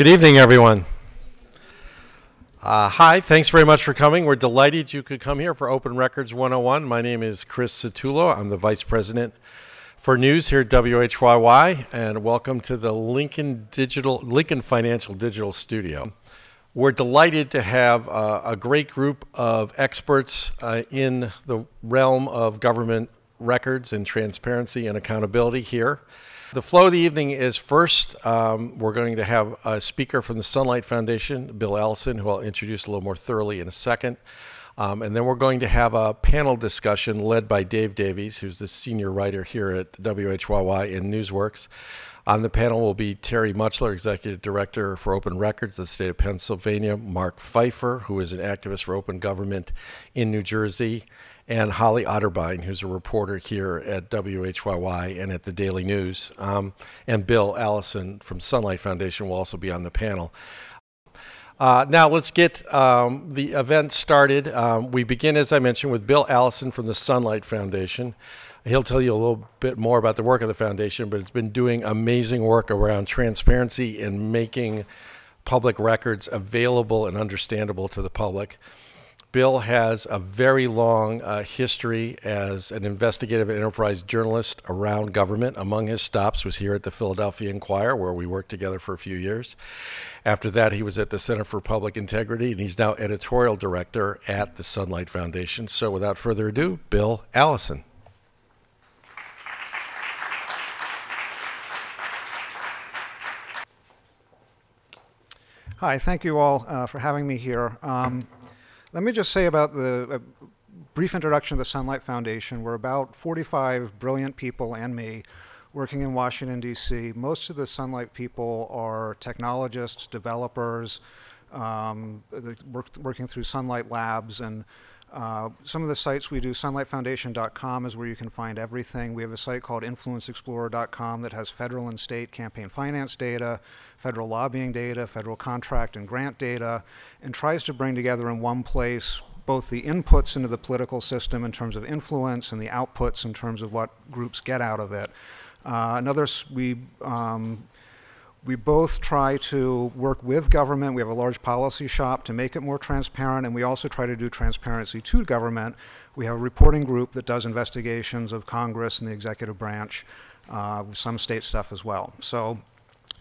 Good evening, everyone. Uh, hi, thanks very much for coming. We're delighted you could come here for Open Records 101. My name is Chris Satullo. I'm the Vice President for News here at WHYY, and welcome to the Lincoln Digital Lincoln Financial Digital Studio. We're delighted to have uh, a great group of experts uh, in the realm of government records and transparency and accountability here. The flow of the evening is first, um, we're going to have a speaker from the Sunlight Foundation, Bill Allison, who I'll introduce a little more thoroughly in a second. Um, and then we're going to have a panel discussion led by Dave Davies, who's the senior writer here at WHYY in Newsworks. On the panel will be Terry Mutchler, Executive Director for Open Records the state of Pennsylvania, Marc Pfeiffer, who is an activist for open government in New Jersey, and Holly Otterbein, who's a reporter here at WHYY and at the Daily News. Um, and Bill Allison from Sunlight Foundation will also be on the panel. Uh, now let's get um, the event started. Um, we begin, as I mentioned, with Bill Allison from the Sunlight Foundation. He'll tell you a little bit more about the work of the foundation, but it's been doing amazing work around transparency and making public records available and understandable to the public. Bill has a very long uh, history as an investigative enterprise journalist around government. Among his stops was here at the Philadelphia Inquirer, where we worked together for a few years. After that, he was at the Center for Public Integrity, and he's now editorial director at the Sunlight Foundation. So, without further ado, Bill Allison. Hi, thank you all uh, for having me here. Um, let me just say about the brief introduction of the Sunlight Foundation. We're about 45 brilliant people and me working in Washington, D.C. Most of the Sunlight people are technologists, developers, um, work, working through Sunlight Labs and uh, some of the sites we do, sunlightfoundation.com is where you can find everything. We have a site called influenceexplorer.com that has federal and state campaign finance data, federal lobbying data, federal contract and grant data, and tries to bring together in one place both the inputs into the political system in terms of influence and the outputs in terms of what groups get out of it. Uh, another, we um, we both try to work with government. We have a large policy shop to make it more transparent, and we also try to do transparency to government. We have a reporting group that does investigations of Congress and the executive branch, uh, some state stuff as well. So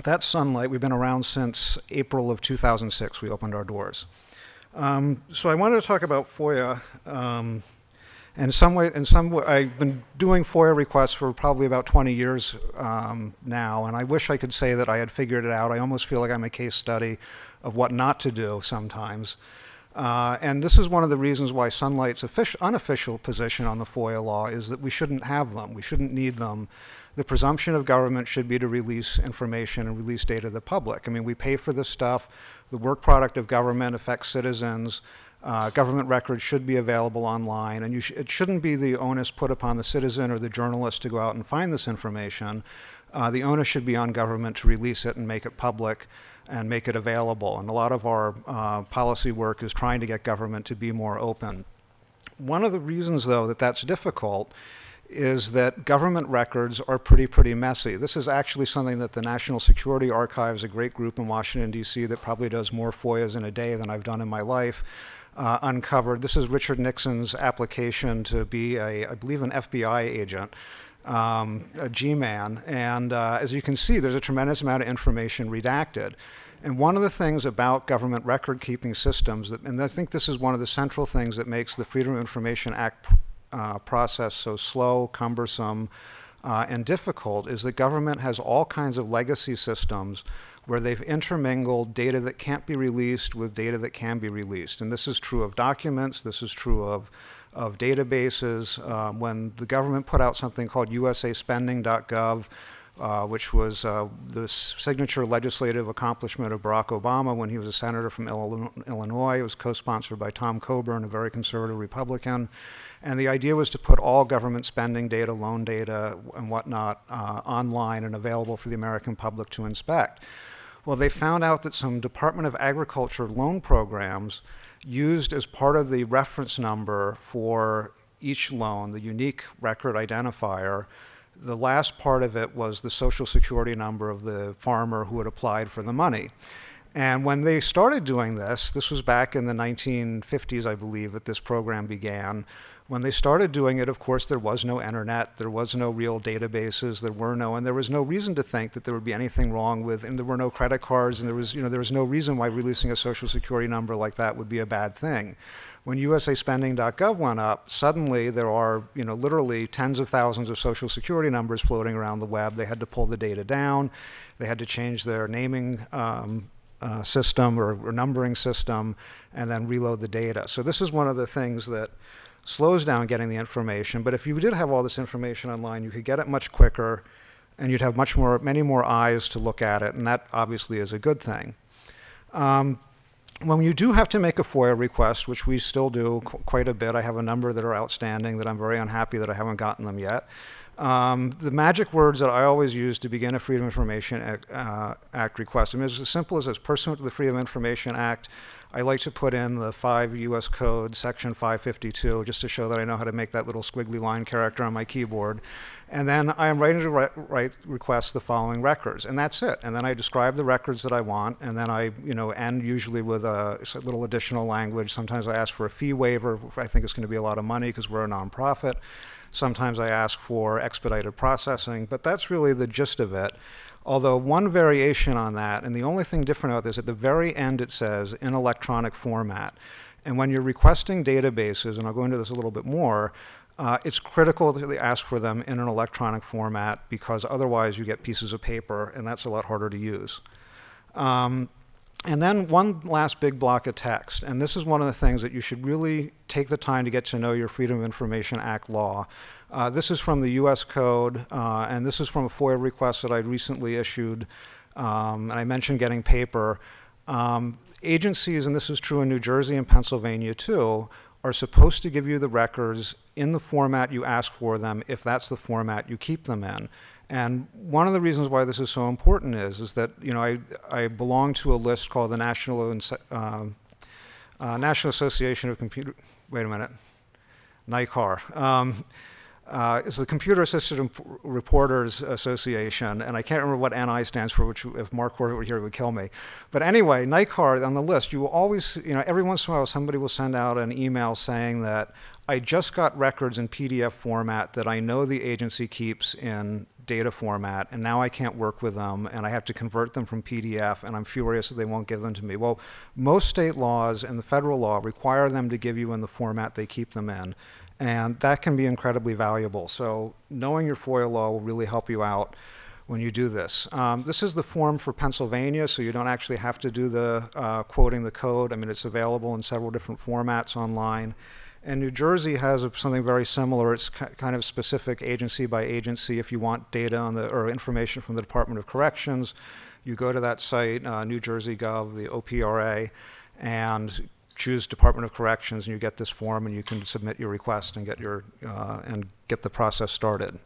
that's Sunlight. We've been around since April of 2006. We opened our doors. Um, so I wanted to talk about FOIA. Um, in some way, in some way, I've been doing FOIA requests for probably about 20 years um, now, and I wish I could say that I had figured it out. I almost feel like I'm a case study of what not to do sometimes. Uh, and this is one of the reasons why Sunlight's unofficial position on the FOIA law is that we shouldn't have them. We shouldn't need them. The presumption of government should be to release information and release data to the public. I mean, we pay for this stuff. The work product of government affects citizens. Uh, government records should be available online, and sh it shouldn't be the onus put upon the citizen or the journalist to go out and find this information. Uh, the onus should be on government to release it and make it public and make it available. And a lot of our uh, policy work is trying to get government to be more open. One of the reasons, though, that that's difficult is that government records are pretty, pretty messy. This is actually something that the National Security Archives, a great group in Washington, D.C., that probably does more FOIAs in a day than I've done in my life, uh, uncovered. This is Richard Nixon's application to be, a, I believe, an FBI agent, um, a G-man. And uh, as you can see, there's a tremendous amount of information redacted. And one of the things about government record keeping systems, that, and I think this is one of the central things that makes the Freedom of Information Act uh, process so slow, cumbersome, uh, and difficult, is that government has all kinds of legacy systems where they've intermingled data that can't be released with data that can be released. And this is true of documents, this is true of, of databases. Um, when the government put out something called usaspending.gov, uh, which was uh, the signature legislative accomplishment of Barack Obama when he was a senator from Illinois. It was co-sponsored by Tom Coburn, a very conservative Republican. And the idea was to put all government spending data, loan data, and whatnot uh, online and available for the American public to inspect. Well, they found out that some Department of Agriculture loan programs used as part of the reference number for each loan, the unique record identifier, the last part of it was the social security number of the farmer who had applied for the money. And when they started doing this, this was back in the 1950s, I believe, that this program began. When they started doing it, of course, there was no internet, there was no real databases, there were no, and there was no reason to think that there would be anything wrong with, and there were no credit cards, and there was, you know, there was no reason why releasing a social security number like that would be a bad thing. When USAspending.gov went up, suddenly there are, you know, literally tens of thousands of social security numbers floating around the web. They had to pull the data down. They had to change their naming um, uh, system or, or, numbering system and then reload the data. So this is one of the things that slows down getting the information. But if you did have all this information online, you could get it much quicker, and you'd have much more, many more eyes to look at it, and that obviously is a good thing. Um, when you do have to make a FOIA request, which we still do qu quite a bit, I have a number that are outstanding that I'm very unhappy that I haven't gotten them yet. Um, the magic words that I always use to begin a Freedom of Information Act, uh, Act request, I mean, it's as simple as it's pursuant to the Freedom of Information Act, I like to put in the 5 US code, section 552, just to show that I know how to make that little squiggly line character on my keyboard. And then I am ready to write, request the following records, and that's it. And then I describe the records that I want, and then I, you know, end usually with a, a little additional language. Sometimes I ask for a fee waiver. I think it's going to be a lot of money because we're a nonprofit. Sometimes I ask for expedited processing, but that's really the gist of it. Although one variation on that, and the only thing different about this, at the very end it says in electronic format. And when you're requesting databases, and I'll go into this a little bit more, uh, it's critical that they ask for them in an electronic format because otherwise you get pieces of paper and that's a lot harder to use. Um, and then one last big block of text, and this is one of the things that you should really take the time to get to know your Freedom of Information Act law. Uh, this is from the US Code, uh, and this is from a FOIA request that I recently issued, um, and I mentioned getting paper. Um, agencies, and this is true in New Jersey and Pennsylvania too, are supposed to give you the records in the format you ask for them if that's the format you keep them in. And one of the reasons why this is so important is, is that you know I, I belong to a list called the National uh, uh, National Association of Computer. Wait a minute, NICAR. Um, uh, it's the Computer Assisted Reporters Association, and I can't remember what NI stands for, which if Mark Corbett were here, it would kill me. But anyway, NICAR on the list, you will always, you know, every once in a while somebody will send out an email saying that I just got records in PDF format that I know the agency keeps in data format, and now I can't work with them, and I have to convert them from PDF, and I'm furious that they won't give them to me. Well, most state laws and the federal law require them to give you in the format they keep them in, and that can be incredibly valuable. So knowing your FOIA law will really help you out when you do this. Um, this is the form for Pennsylvania, so you don't actually have to do the uh, quoting the code. I mean, it's available in several different formats online. And New Jersey has something very similar. It's kind of specific agency by agency. If you want data on the or information from the Department of Corrections, you go to that site, uh, New Jersey Gov, the OPRA, and choose Department of Corrections, and you get this form, and you can submit your request and get your uh, and get the process started.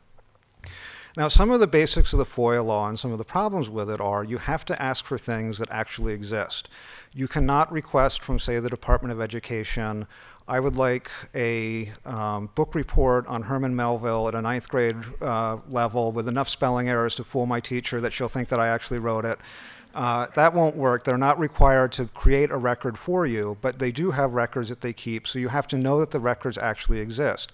Now, some of the basics of the FOIA law and some of the problems with it are you have to ask for things that actually exist. You cannot request from, say, the Department of Education I would like a um, book report on Herman Melville at a ninth grade uh, level with enough spelling errors to fool my teacher that she'll think that I actually wrote it. Uh, that won't work. They're not required to create a record for you, but they do have records that they keep, so you have to know that the records actually exist.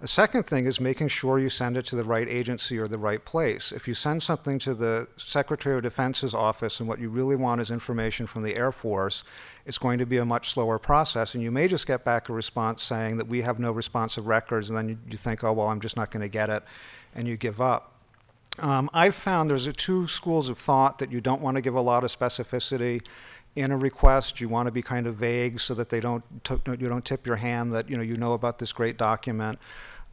A second thing is making sure you send it to the right agency or the right place. If you send something to the Secretary of Defense's office and what you really want is information from the Air Force, it's going to be a much slower process. And you may just get back a response saying that we have no responsive records, and then you, you think, oh, well, I'm just not going to get it, and you give up. Um, I've found there's two schools of thought that you don't want to give a lot of specificity in a request. You want to be kind of vague so that they don't you don't tip your hand that you know you know about this great document.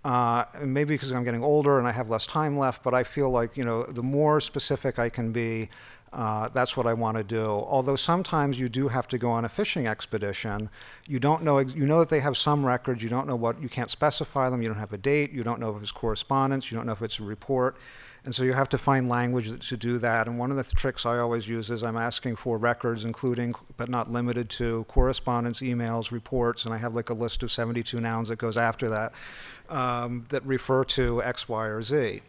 Uh, maybe because I'm getting older and I have less time left, but I feel like you know the more specific I can be, uh, that's what I want to do. Although sometimes you do have to go on a fishing expedition. You don't know, you know that they have some records, you don't know what, you can't specify them, you don't have a date, you don't know if it's correspondence, you don't know if it's a report. And so you have to find language to do that. And one of the tricks I always use is I'm asking for records, including but not limited to correspondence, emails, reports, and I have like a list of 72 nouns that goes after that um, that refer to X, Y, or Z.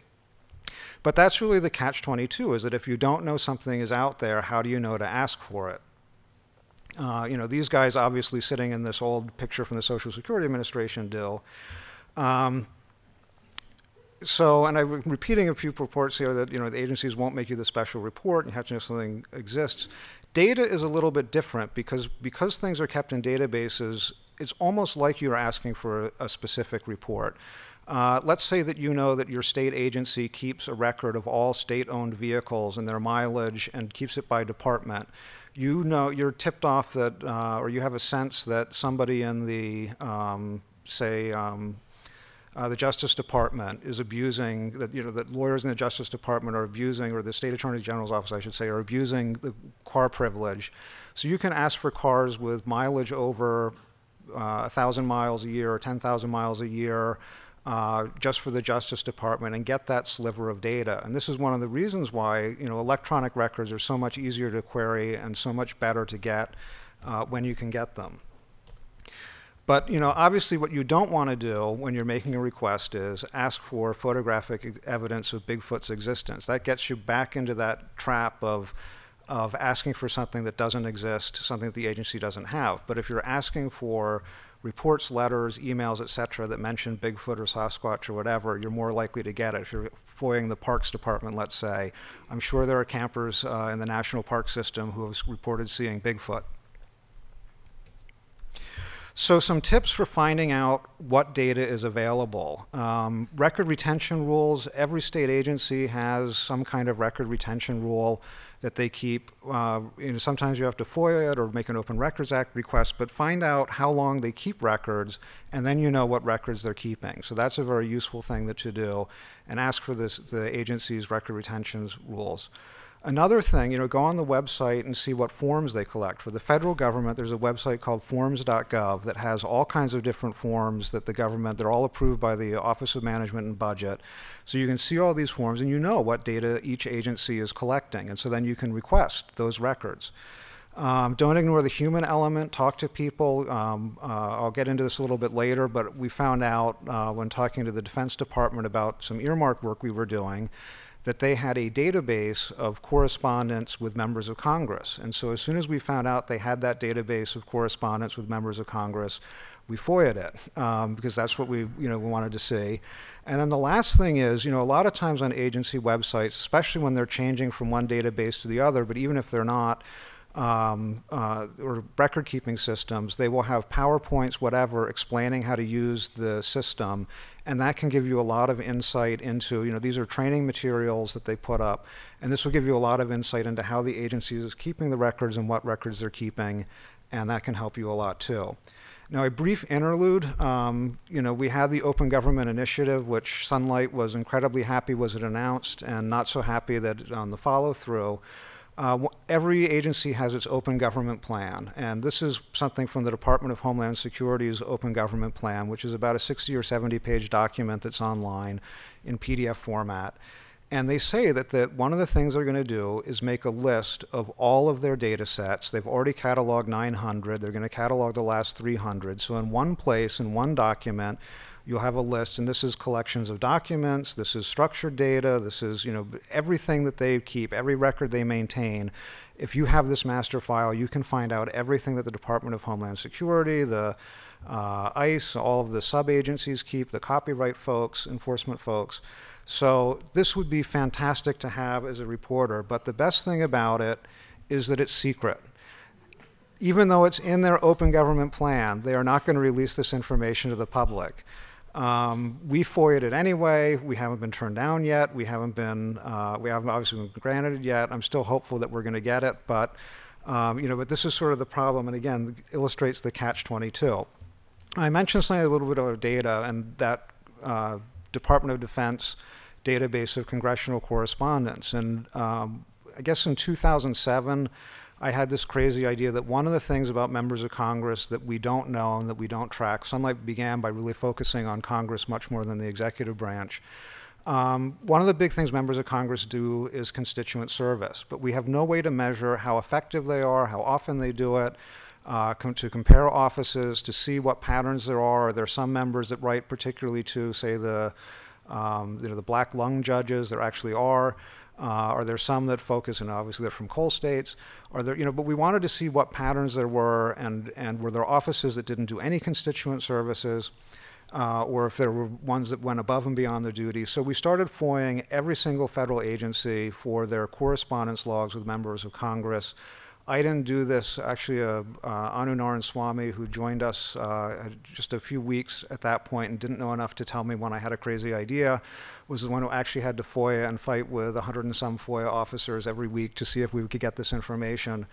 But that's really the catch 22 is that if you don't know something is out there, how do you know to ask for it? uh, you know, these guys obviously sitting in this old picture from the Social Security Administration deal. Um, so, and I'm repeating a few reports here that, you know, the agencies won't make you the special report and have to know something exists. Data is a little bit different because, because things are kept in databases, it's almost like you're asking for a, a specific report. Uh, let's say that you know that your state agency keeps a record of all state-owned vehicles and their mileage and keeps it by department. You know, you're tipped off that, uh, or you have a sense that somebody in the, um, say, um, uh, the Justice Department is abusing, that, you know, that lawyers in the Justice Department are abusing, or the State Attorney General's office, I should say, are abusing the car privilege. So you can ask for cars with mileage over uh, 1,000 miles a year or 10,000 miles a year, uh, just for the Justice Department and get that sliver of data. And this is one of the reasons why you know electronic records are so much easier to query and so much better to get uh, when you can get them. But you know, obviously, what you don't want to do when you're making a request is ask for photographic evidence of Bigfoot's existence. That gets you back into that trap of of asking for something that doesn't exist, something that the agency doesn't have. But if you're asking for reports, letters, emails, etc., that mention Bigfoot or Sasquatch or whatever, you're more likely to get it. If you're FOIAing the Parks Department, let's say, I'm sure there are campers uh, in the National Park System who have reported seeing Bigfoot. So some tips for finding out what data is available. Um, record retention rules, every state agency has some kind of record retention rule that they keep. Uh, you know, sometimes you have to FOIA it or make an Open Records Act request, but find out how long they keep records, and then you know what records they're keeping. So that's a very useful thing that you do, and ask for this, the agency's record retention rules. Another thing, you know, go on the website and see what forms they collect. For the federal government, there's a website called forms.gov that has all kinds of different forms that the government, they're all approved by the Office of Management and Budget. So you can see all these forms and you know what data each agency is collecting. And so then you can request those records. Um, don't ignore the human element. Talk to people. Um, uh, I'll get into this a little bit later, but we found out uh, when talking to the Defense Department about some earmark work we were doing that they had a database of correspondence with members of Congress. And so as soon as we found out they had that database of correspondence with members of Congress, we FOIA'd it um, because that's what we, you know, we wanted to see. And then the last thing is, you know, a lot of times on agency websites, especially when they're changing from one database to the other, but even if they're not, um, uh, or record keeping systems, they will have PowerPoints, whatever, explaining how to use the system. And that can give you a lot of insight into, you know, these are training materials that they put up. And this will give you a lot of insight into how the agency is keeping the records and what records they're keeping. And that can help you a lot too. Now, a brief interlude. Um, you know, we had the Open Government Initiative, which Sunlight was incredibly happy was it announced, and not so happy that on the follow through. Uh, every agency has its open government plan, and this is something from the Department of Homeland Security's open government plan, which is about a 60 or 70 page document that's online in PDF format. And they say that the, one of the things they're going to do is make a list of all of their data sets. They've already cataloged 900. They're going to catalog the last 300. So in one place, in one document, you'll have a list, and this is collections of documents, this is structured data, this is you know everything that they keep, every record they maintain. If you have this master file, you can find out everything that the Department of Homeland Security, the uh, ICE, all of the sub-agencies keep, the copyright folks, enforcement folks. So this would be fantastic to have as a reporter, but the best thing about it is that it's secret even though it's in their open government plan, they are not going to release this information to the public. Um, we FOIA'd it anyway. We haven't been turned down yet. We haven't been, uh, we haven't obviously been granted it yet. I'm still hopeful that we're going to get it, but um, you know, but this is sort of the problem, and again, illustrates the catch-22. I mentioned something a little bit about data and that uh, Department of Defense database of congressional correspondence, and um, I guess in 2007. I had this crazy idea that one of the things about members of Congress that we don't know and that we don't track, Sunlight began by really focusing on Congress much more than the executive branch. Um, one of the big things members of Congress do is constituent service, but we have no way to measure how effective they are, how often they do it, uh, com to compare offices, to see what patterns there are. Are there some members that write particularly to, say, the, um, you know, the black lung judges? There actually are. Uh, are there some that focus, and obviously they're from coal states? Are there, you know, but we wanted to see what patterns there were, and and were there offices that didn't do any constituent services? uh, or if there were ones that went above and beyond their duties. So we started FOIAing every single federal agency for their correspondence logs with members of Congress. I didn't do this. Actually, uh, uh, Anu Narayanaswamy, who joined us uh, just a few weeks at that point and didn't know enough to tell me when I had a crazy idea, was the one who actually had to FOIA and fight with 100 and some FOIA officers every week to see if we could get this information.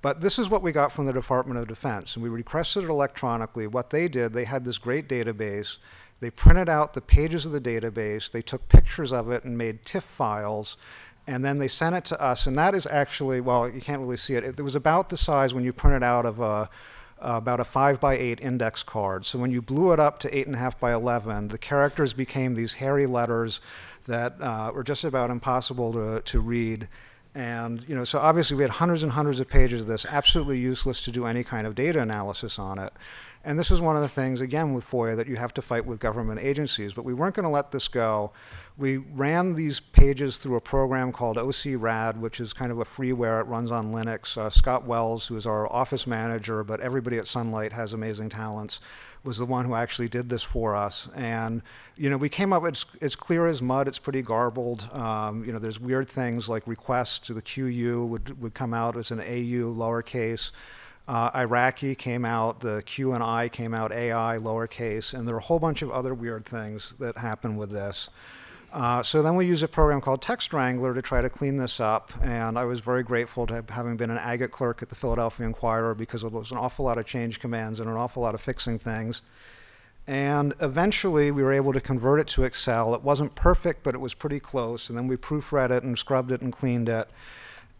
But this is what we got from the Department of Defense, and we requested it electronically. What they did, they had this great database. They printed out the pages of the database, they took pictures of it and made TIFF files, and then they sent it to us. And that is actually, well, you can't really see it. It, was about the size when you print it out of a, uh, about a 5 by 8 index card. So when you blew it up to 8.5 by 11, the characters became these hairy letters that uh, were just about impossible to, to read. And you know, so obviously we had hundreds and hundreds of pages of this, absolutely useless to do any kind of data analysis on it. And this is one of the things, again, with FOIA that you have to fight with government agencies. But we weren't going to let this go. We ran these pages through a program called OCRAD, which is kind of a freeware. It runs on Linux. Uh, Scott Wells, who is our office manager, but everybody at Sunlight has amazing talents, was the one who actually did this for us. And you know, we came up. It's it's clear as mud. It's pretty garbled. Um, you know, there's weird things like requests to the QU would would come out as an AU lowercase. Uh, Iraqi came out, the Q and I came out AI lowercase, and there are a whole bunch of other weird things that happen with this. Uh, so then we use a program called Text Wrangler to try to clean this up, and I was very grateful to having been an agate clerk at the Philadelphia Inquirer because there was an awful lot of change commands and an awful lot of fixing things. And eventually we were able to convert it to Excel. It wasn't perfect, but it was pretty close. And then we proofread it and scrubbed it and cleaned it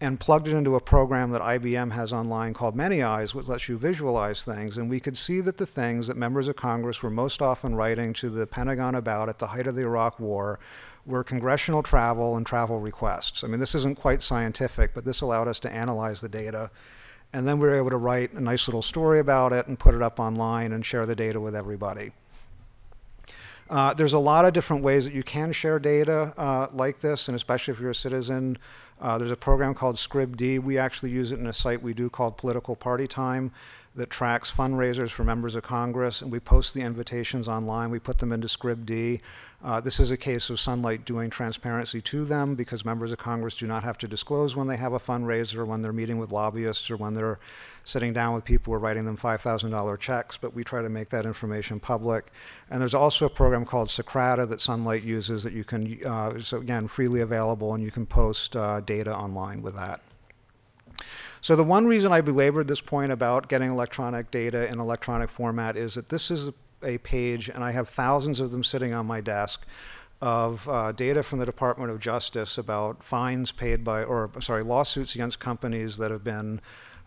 and plugged it into a program that IBM has online called Many Eyes, which lets you visualize things. And we could see that the things that members of Congress were most often writing to the Pentagon about at the height of the Iraq War were congressional travel and travel requests. I mean, this isn't quite scientific, but this allowed us to analyze the data. And then we were able to write a nice little story about it and put it up online and share the data with everybody. Uh, there's a lot of different ways that you can share data uh, like this, and especially if you're a citizen uh, there's a program called ScribD. We actually use it in a site we do called Political Party Time that tracks fundraisers for members of Congress, and we post the invitations online. We put them into ScribD. Uh, this is a case of Sunlight doing transparency to them because members of Congress do not have to disclose when they have a fundraiser, when they're meeting with lobbyists, or when they're sitting down with people who are writing them $5,000 checks, but we try to make that information public. And there's also a program called Socrata that Sunlight uses that you can, uh, so again, freely available, and you can post uh, data online with that. So the one reason I belabored this point about getting electronic data in electronic format is that this is a page, and I have thousands of them sitting on my desk, of uh, data from the Department of Justice about fines paid by, or sorry, lawsuits against companies that have been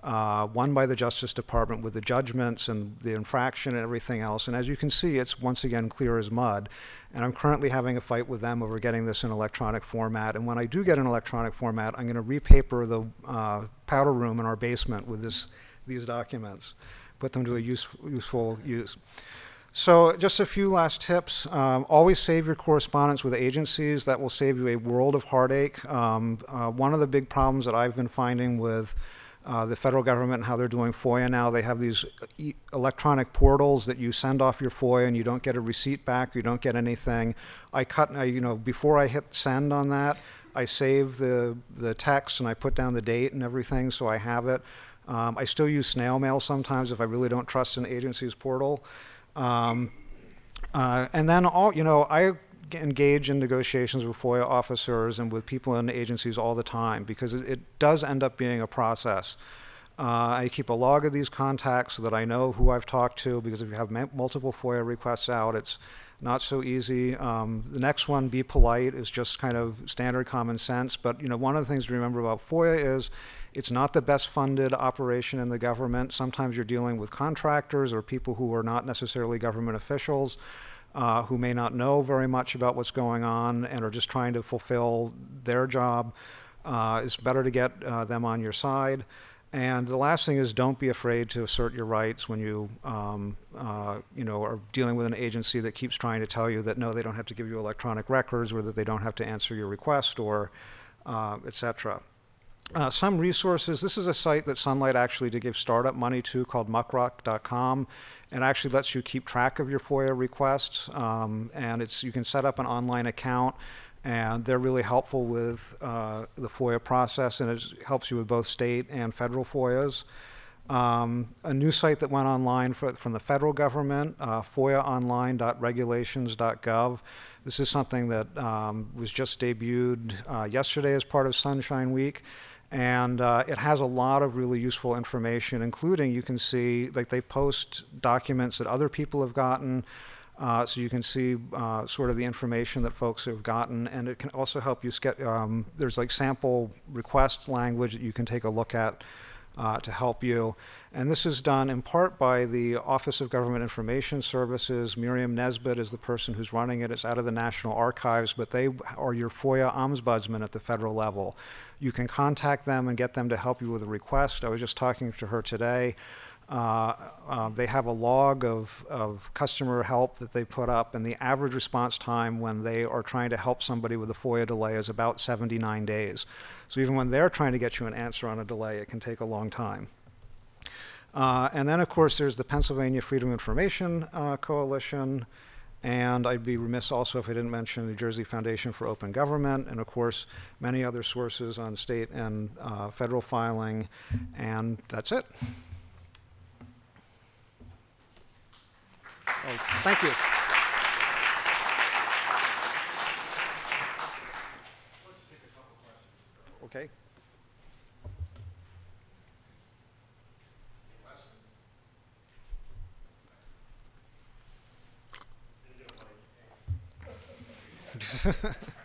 uh, won by the Justice Department with the judgments and the infraction and everything else. And as you can see, it's once again clear as mud. And I'm currently having a fight with them over getting this in electronic format. And when I do get an electronic format, I'm going to repaper the uh, powder room in our basement with this, these documents, put them to a use, useful use. So just a few last tips. Um, always save your correspondence with agencies. That will save you a world of heartache. Um, uh, one of the big problems that I've been finding with uh, the federal government and how they're doing FOIA now, they have these e electronic portals that you send off your FOIA and you don't get a receipt back, you don't get anything. I cut, I, you know, before I hit send on that, I save the, the text and I put down the date and everything so I have it. Um, I still use snail mail sometimes if I really don't trust an agency's portal. Um, uh, and then all, you know, I engage in negotiations with FOIA officers and with people in agencies all the time because it, it does end up being a process. Uh, I keep a log of these contacts so that I know who I've talked to because if you have multiple FOIA requests out, it's not so easy. Um, the next one, be polite, is just kind of standard common sense. But you know, one of the things to remember about FOIA is it's not the best funded operation in the government. Sometimes you're dealing with contractors or people who are not necessarily government officials. Uh, who may not know very much about what's going on and are just trying to fulfill their job. Uh, it's better to get uh, them on your side. And the last thing is don't be afraid to assert your rights when you, um, uh, you know, are dealing with an agency that keeps trying to tell you that no, they don't have to give you electronic records or that they don't have to answer your request or uh, et cetera. Uh, some resources, this is a site that Sunlight actually did give startup money to called muckrock.com and actually lets you keep track of your FOIA requests. Um, and it's you can set up an online account and they're really helpful with uh, the FOIA process and it helps you with both state and federal FOIAs. Um, a new site that went online for, from the federal government, uh, FOIAonline.regulations.gov. This is something that um, was just debuted uh, yesterday as part of Sunshine Week. And uh, it has a lot of really useful information, including you can see, like they post documents that other people have gotten, uh, so you can see uh, sort of the information that folks have gotten, and it can also help you get. Um, there's like sample request language that you can take a look at uh, to help you. And this is done in part by the Office of Government Information Services. Miriam Nisbet is the person who's running it. It's out of the National Archives, but they are your FOIA ombudsman at the federal level. You can contact them and get them to help you with a request. I was just talking to her today. Uh, uh, they have a log of, of customer help that they put up, and the average response time when they are trying to help somebody with a FOIA delay is about 79 days. So even when they're trying to get you an answer on a delay, it can take a long time. Uh, and then, of course, there's the Pennsylvania Freedom Information uh, Coalition. And I'd be remiss also if I didn't mention the Jersey Foundation for Open Government, and of course, many other sources on state and federal filing. And that's it. Oh, thank you. Okay.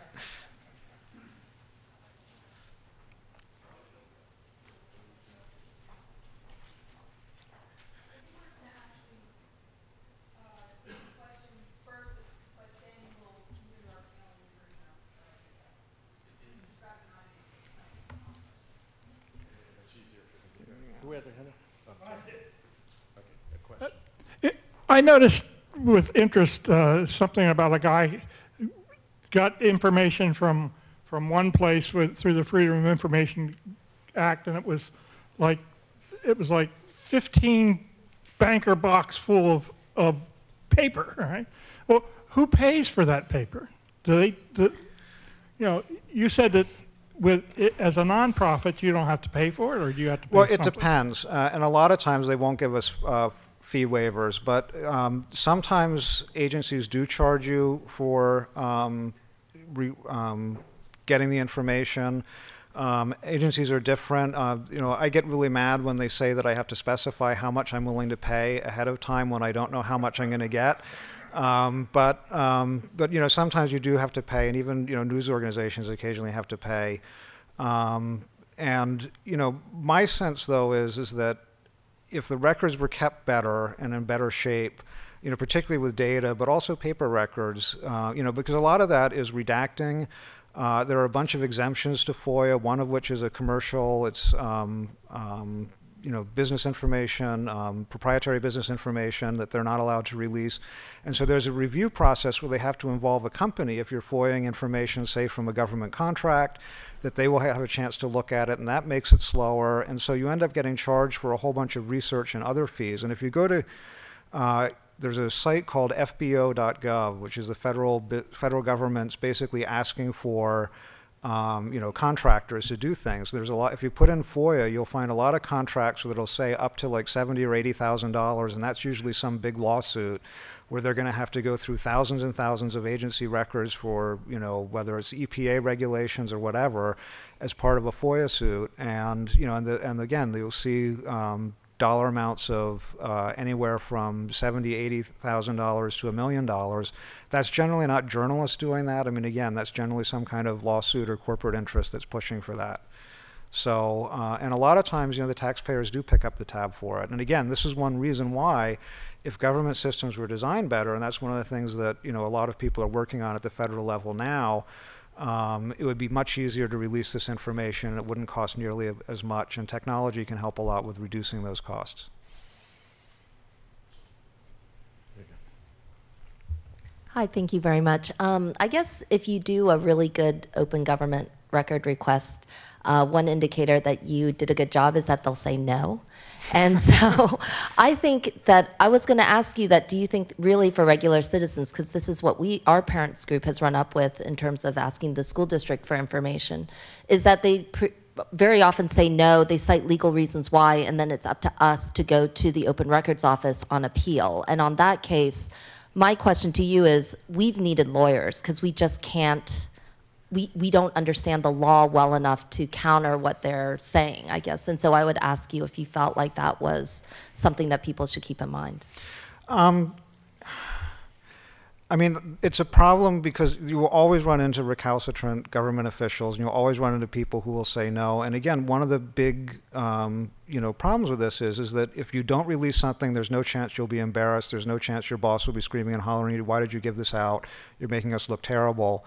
Who had their hand up? Oh, sorry. Okay, a question. It- I noticed with interest uh, something about a guy got information from, from one place with, through the Freedom of Information Act, and it was like, it was like 15 banker box full of, of paper, right? Well, who pays for that paper? Do they, do, you know, you said that with, it- as a nonprofit, you don't have to pay for it, or do you have to pay Well, it something? depends, uh, and a lot of times they won't give us uh, fee waivers, but um, sometimes agencies do charge you for um, re, um, getting the information. Um, agencies are different. Uh, you know, I get really mad when they say that I have to specify how much I'm willing to pay ahead of time when I don't know how much I'm going to get. Um, but um, but you know, sometimes you do have to pay, and even you know, news organizations occasionally have to pay. And you know, my sense though is is that if the records were kept better and in better shape, you know, particularly with data, but also paper records, uh, you know, because a lot of that is redacting. Uh, there are a bunch of exemptions to FOIA, one of which is a commercial. It's um, um, you know business information, um, proprietary business information that they're not allowed to release, and so there's a review process where they have to involve a company if you're FOIAing information, say from a government contract, that they will have a chance to look at it, and that makes it slower, and so you end up getting charged for a whole bunch of research and other fees. And if you go to uh, there's a site called FBO.gov, which is the federal federal government's basically asking for um, you know contractors to do things. There's a lot. If you put in FOIA, you'll find a lot of contracts it'll say up to like seventy or eighty thousand dollars, and that's usually some big lawsuit where they're going to have to go through thousands and thousands of agency records for you know whether it's EPA regulations or whatever as part of a FOIA suit. And you know, and the, and again, you'll see um, dollar amounts of uh, anywhere from seventy, eighty thousand dollars to a million dollars. That's generally not journalists doing that. I mean, again, that's generally some kind of lawsuit or corporate interest that's pushing for that. So, uh, and a lot of times, you know, the taxpayers do pick up the tab for it. And again, this is one reason why, if government systems were designed better, and that's one of the things that you know a lot of people are working on at the federal level now. Um, it would be much easier to release this information. It wouldn't cost nearly as much, and technology can help a lot with reducing those costs. Hi, thank you very much. Um, I guess if you do a really good open government record request, uh, one indicator that you did a good job is that they'll say no. And so I think that I was going to ask you that do you think really for regular citizens, because this is what we, our parents group has run up with in terms of asking the school district for information, is that they very often say no, they cite legal reasons why, and then it's up to us to go to the Open Records Office on appeal. And on that case, my question to you is we've needed lawyers because we just can't we, we don't understand the law well enough to counter what they're saying, I guess. And so I would ask you if you felt like that was something that people should keep in mind. Um, I mean, it's a problem because you will always run into recalcitrant government officials, and you'll always run into people who will say no. And again, one of the big, um, you know, problems with this is, is that if you don't release something, there's no chance you'll be embarrassed. There's no chance your boss will be screaming and hollering, "Why did you give this out? You're making us look terrible."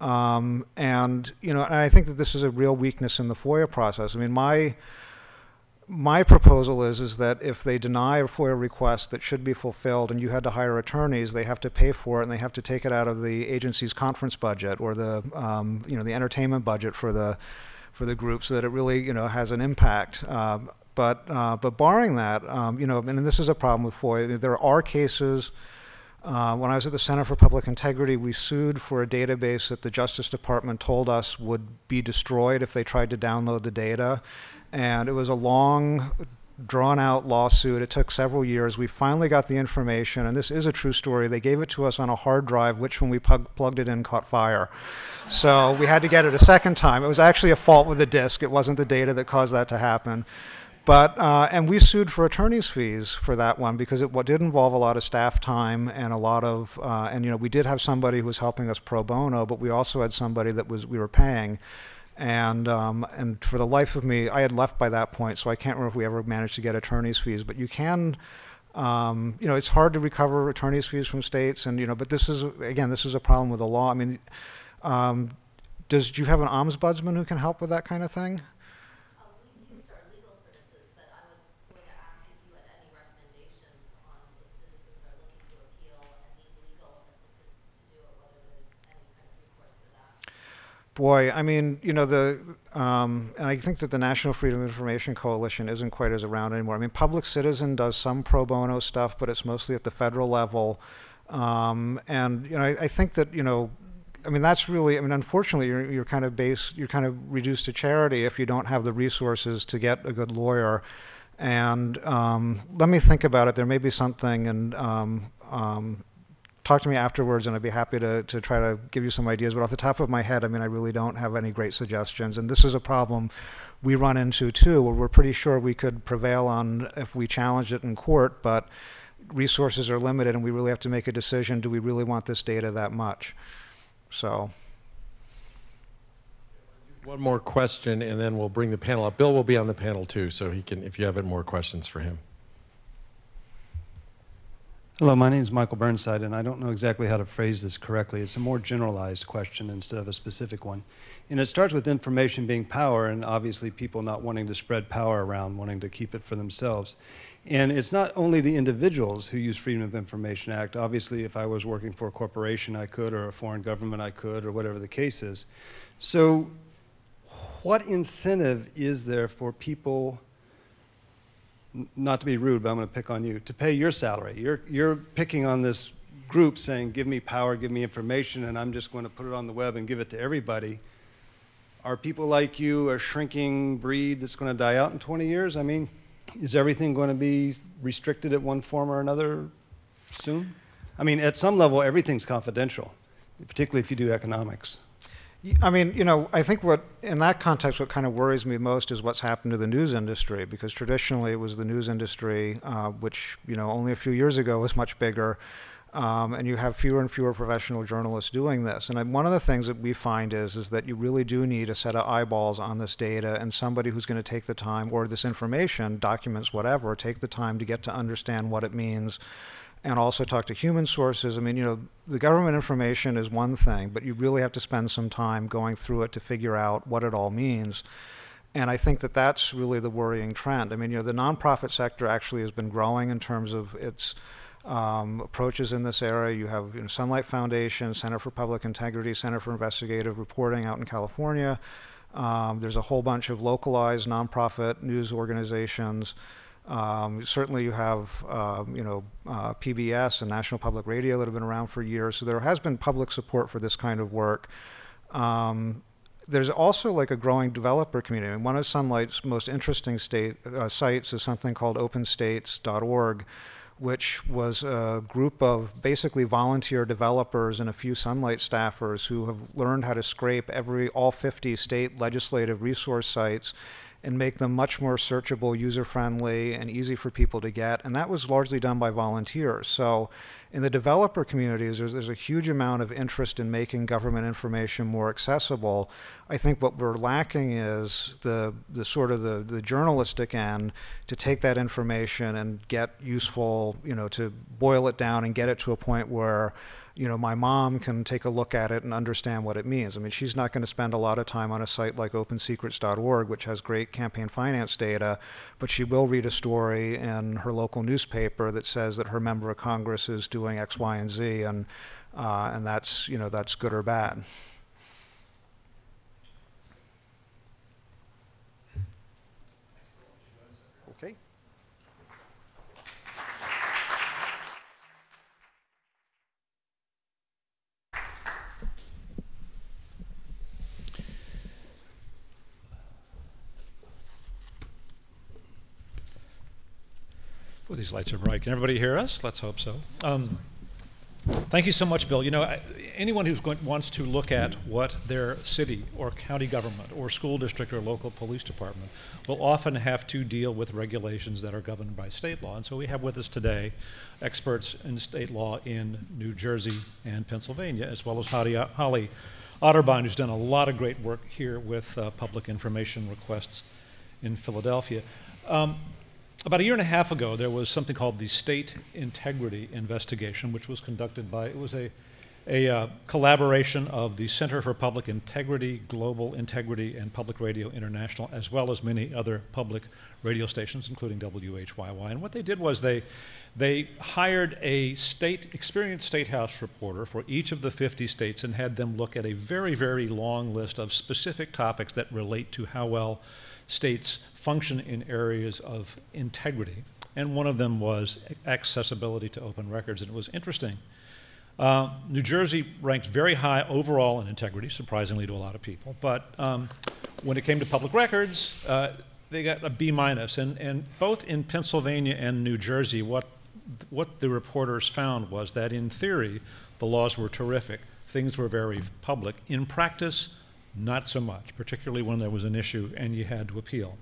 Um, and you know, and I think that this is a real weakness in the FOIA process. I mean, my my proposal is is that if they deny a FOIA request that should be fulfilled and you had to hire attorneys, they have to pay for it and they have to take it out of the agency's conference budget or the um, you know the entertainment budget for the for the group so that it really you know has an impact. Um, but uh, but barring that, um, you know, and this is a problem with FOIA. There are cases. Uh, when I was at the Center for Public Integrity, we sued for a database that the Justice Department told us would be destroyed if they tried to download the data. And it was a long, drawn out lawsuit. It took several years. We finally got the information, and this is a true story. They gave it to us on a hard drive, which when we plugged it in caught fire. So we had to get it a second time. It was actually a fault with the disk. It wasn't the data that caused that to happen. But, uh, and we sued for attorney's fees for that one because it what did involve a lot of staff time and a lot of, uh, and you know, we did have somebody who was helping us pro bono, but we also had somebody that was, we were paying. And, um, and for the life of me, I had left by that point, so I can't remember if we ever managed to get attorney's fees, but you can, um, you know, it's hard to recover attorney's fees from states, and, you know, but this is, again, this is a problem with the law. I mean, um, does, do you have an ombudsman who can help with that kind of thing? Boy, I mean, you know, the, um, and I think that the National Freedom of Information Coalition isn't quite as around anymore. I mean, Public Citizen does some pro bono stuff, but it's mostly at the federal level. Um, and, you know, I, I, think that, you know, I mean, that's really, I mean, unfortunately, you're, you're kind of based, you're kind of reduced to charity if you don't have the resources to get a good lawyer. And um, let me think about it. There may be something, and um, um, talk to me afterwards and I'd be happy to, to try to give you some ideas. But off the top of my head, I mean, I really don't have any great suggestions. And this is a problem we run into too, where we're pretty sure we could prevail on if we challenged it in court, but resources are limited and we really have to make a decision. Do we really want this data that much? So. One more question and then we'll bring the panel up. Bill will be on the panel too, so he can, if you have any more questions for him. Hello, my name is Michael Burnside, and I don't know exactly how to phrase this correctly. It's a more generalized question instead of a specific one. And it starts with information being power, and obviously people not wanting to spread power around, wanting to keep it for themselves. And it's not only the individuals who use Freedom of Information Act. Obviously, if I was working for a corporation, I could, or a foreign government, I could, or whatever the case is. So, what incentive is there for people not to be rude, but I'm going to pick on you, to pay your salary. You're, you're picking on this group saying, give me power, give me information, and I'm just going to put it on the web and give it to everybody. Are people like you a shrinking breed that's going to die out in 20 years? I mean, is everything going to be restricted at one form or another soon? I mean, at some level, everything's confidential, particularly if you do economics. I mean, you know, I think what, in that context, what kind of worries me most is what's happened to the news industry, because traditionally it was the news industry, uh, which, you know, only a few years ago was much bigger, um, and you have fewer and fewer professional journalists doing this. And I, one of the things that we find is, is that you really do need a set of eyeballs on this data and somebody who's going to take the time, or this information, documents, whatever, take the time to get to understand what it means and also talk to human sources. I mean, you know, the government information is one thing, but you really have to spend some time going through it to figure out what it all means. And I think that that's really the worrying trend. I mean, you know, the nonprofit sector actually has been growing in terms of its um, approaches in this area. You have you know, Sunlight Foundation, Center for Public Integrity, Center for Investigative Reporting out in California. Um, there's a whole bunch of localized nonprofit news organizations. Um, certainly, you have um, you know uh, PBS and National Public Radio that have been around for years. So there has been public support for this kind of work. Um, there's also like a growing developer community. And one of Sunlight's most interesting state uh, sites is something called OpenStates.org, which was a group of basically volunteer developers and a few Sunlight staffers who have learned how to scrape every all 50 state legislative resource sites and make them much more searchable, user friendly, and easy for people to get. And that was largely done by volunteers. So, in the developer communities, there's, there's a huge amount of interest in making government information more accessible. I think what we're lacking is the, the sort of the, the journalistic end to take that information and get useful, you know, to boil it down and get it to a point where you know, my mom can take a look at it and understand what it means. I mean, she's not going to spend a lot of time on a site like opensecrets.org, which has great campaign finance data, but she will read a story in her local newspaper that says that her member of Congress is doing X, Y, and Z, and uh, and that's you know that's good or bad. Well, these lights are bright. Can everybody hear us? Let's hope so. Um, thank you so much, Bill. You know, I, anyone who wants to look at what their city or county government or school district or local police department will often have to deal with regulations that are governed by state law. And so we have with us today experts in state law in New Jersey and Pennsylvania, as well as Holly, Holly Otterbein, who's done a lot of great work here with uh, public information requests in Philadelphia. Um, about a year and a half ago, there was something called the State Integrity Investigation, which was conducted by, it was a, a uh, collaboration of the Center for Public Integrity, Global Integrity, and Public Radio International, as well as many other public radio stations, including WHYY. And what they did was they, they hired a state, experienced state house reporter for each of the 50 states and had them look at a very, very long list of specific topics that relate to how well states function in areas of integrity. And one of them was accessibility to open records. And it was interesting. Uh, New Jersey ranked very high overall in integrity, surprisingly to a lot of people. But um, when it came to public records, uh, they got a B minus. And, and both in Pennsylvania and New Jersey, what, what the reporters found was that in theory, the laws were terrific. Things were very public. In practice, not so much, particularly when there was an issue and you had to appeal.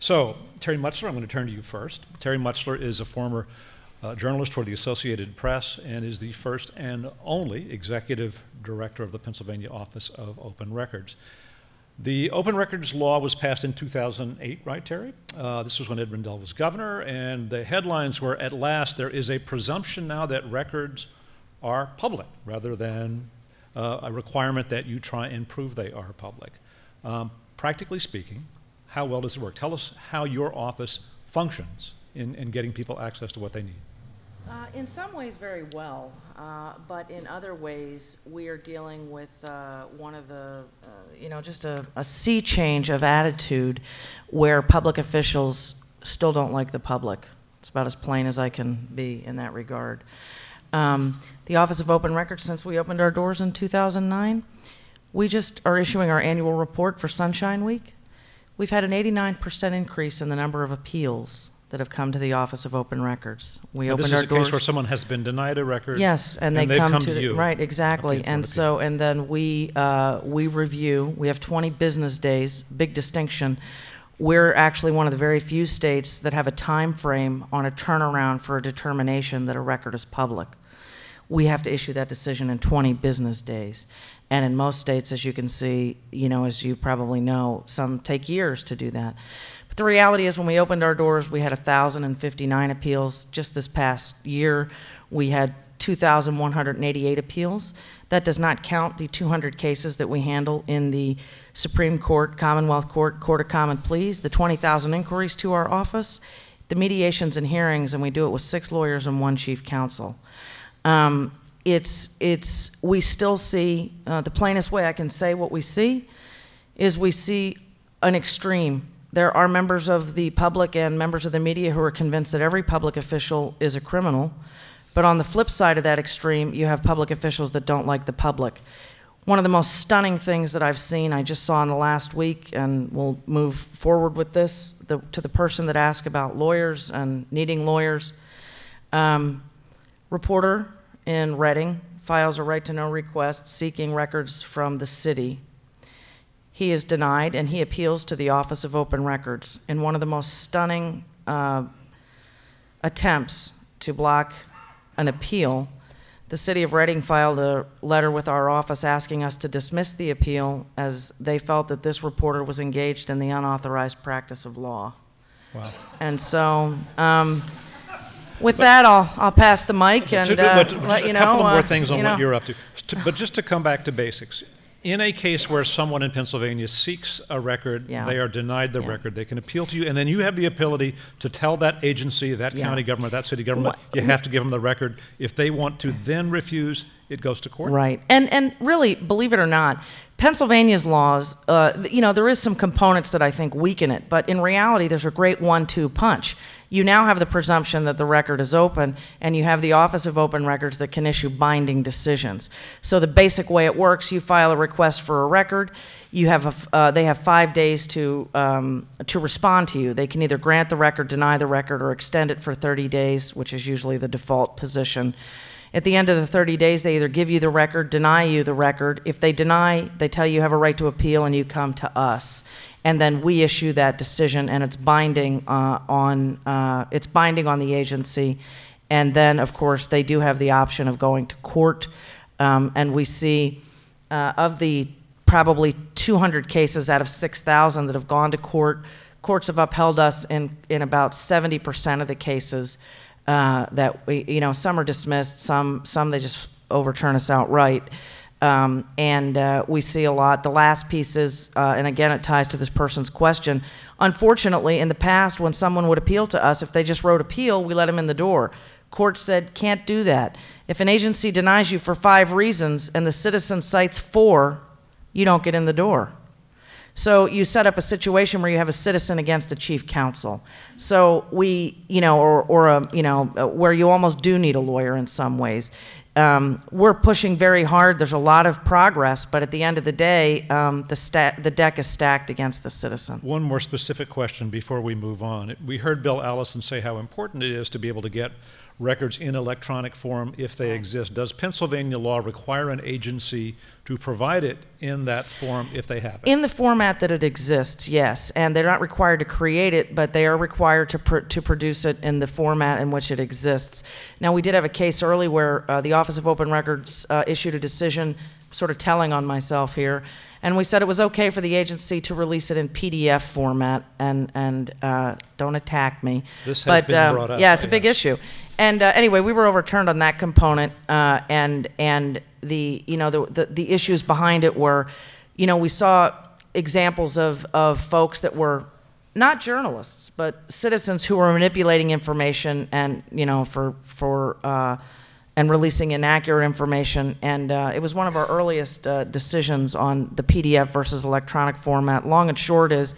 So, Terry Mutchler, I'm going to turn to you first. Terry Mutchler is a former uh, journalist for the Associated Press and is the first and only executive director of the Pennsylvania Office of Open Records. The Open Records Law was passed in 2008, right, Terry? Uh, this was when Ed Rendell was governor, and the headlines were At last, there is a presumption now that records are public rather than uh, a requirement that you try and prove they are public. Um, practically speaking, how well does it work? Tell us how your office functions in, in getting people access to what they need. Uh, in some ways, very well, uh, but in other ways, we are dealing with uh, one of the, uh, you know, just a, a sea change of attitude where public officials still don't like the public. It's about as plain as I can be in that regard. Um, the Office of Open Records, since we opened our doors in 2009, we just are issuing our annual report for Sunshine Week. We've had an 89% increase in the number of appeals that have come to the Office of Open Records. We so opened this our is a doors. case where someone has been denied a record. Yes, and, and they come, come, to, the, you. right exactly, and so and then we uh, we review. We have 20 business days. Big distinction. We're actually one of the very few states that have a time frame on a turnaround for a determination that a record is public we have to issue that decision in 20 business days. And in most states, as you can see, you know, as you probably know, some take years to do that. But the reality is, when we opened our doors, we had 1,059 appeals. Just this past year, we had 2,188 appeals. That does not count the 200 cases that we handle in the Supreme Court, Commonwealth Court, Court of Common Pleas, the 20,000 inquiries to our office, the mediations and hearings, and we do it with six lawyers and one chief counsel. Um, it's, it's, we still see, uh, the plainest way I can say what we see is we see an extreme. There are members of the public and members of the media who are convinced that every public official is a criminal. But on the flip side of that extreme, you have public officials that don't like the public. One of the most stunning things that I've seen, I just saw in the last week, and we'll move forward with this the, to the person that asked about lawyers and needing lawyers. Um, reporter in Reading files a right to know request seeking records from the city. He is denied and he appeals to the Office of Open Records in one of the most stunning uh, attempts to block an appeal. The city of Reading filed a letter with our office asking us to dismiss the appeal as they felt that this reporter was engaged in the unauthorized practice of law. Wow. And so, um, with that, I'll, I'll pass the mic and To- uh, but let you a know. couple of more uh, things on you what you're up to. To- But just to come back to basics, in a case where someone in Pennsylvania seeks a record, Yeah. they are denied the Yeah. record, they can appeal to you, and then you have the ability to tell that agency, that Yeah. county government, that city government, What- you have to give them the record. If they want to then refuse, it goes to court. Right. And, and really, believe it or not, Pennsylvania's laws, uh, you know, there is some components that I think weaken it, but in reality, there's a great one-two punch. You now have the presumption that the record is open, and you have the Office of Open Records that can issue binding decisions. So the basic way it works, you file a request for a record. You have a uh, they have five days to um, to respond to you. They can either grant the record, deny the record, or extend it for 30 days, which is usually the default position. At the end of the 30 days, they either give you the record, deny you the record. If they deny, they tell you you have a right to appeal and you come to us. And then we issue that decision and it's binding uh, on, uh, it's binding on the agency. And then, of course, they do have the option of going to court. Um, and we see uh, of the probably 200 cases out of 6,000 that have gone to court, courts have upheld us in, in about 70% of the cases uh, that we, you know, some are dismissed, some, some they just overturn us outright. Um, and uh, we see a lot. The last piece is, uh, and again, it ties to this person's question. Unfortunately, in the past, when someone would appeal to us, if they just wrote appeal, we let them in the door. Court said, can't do that. If an agency denies you for five reasons and the citizen cites four, you don't get in the door. So you set up a situation where you have a citizen against a chief counsel. So we, you know, or, or a, you know, uh, where you almost do need a lawyer in some ways. Um, we're pushing very hard. There's a lot of progress, but at the end of the day, um, the, the deck is stacked against the citizen. One more specific question before we move on. We heard Bill Allison say how important it is to be able to get records in electronic form if they exist. Does Pennsylvania law require an agency to provide it in that form if they have it? In the format that it exists, yes, and they're not required to create it, but they are required to pr- to produce it in the format in which it exists. Now, we did have a case early where uh, the Office of Open Records uh, issued a decision, sort of telling on myself here, and we said it was okay for the agency to release it in PDF format, and and uh, don't attack me. This has but, been um, brought up, Yeah, it's a big yes. issue. And uh, anyway, we were overturned on that component, uh, and and the you know the, the the issues behind it were, you know, we saw examples of of folks that were not journalists but citizens who were manipulating information and you know for for uh, and releasing inaccurate information. And uh, it was one of our earliest uh, decisions on the PDF versus electronic format. Long and short is,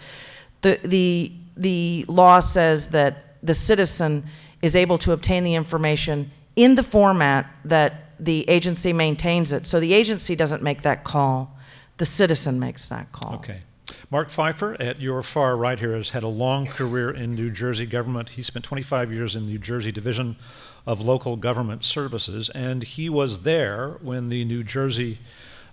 the the the law says that the citizen is able to obtain the information in the format that the agency maintains it. So the agency doesn't make that call, the citizen makes that call. Okay. Marc Pfeiffer, at your far right here, has had a long career in New Jersey government. He spent 25 years in the New Jersey Division of Local Government Services, and he was there when the New Jersey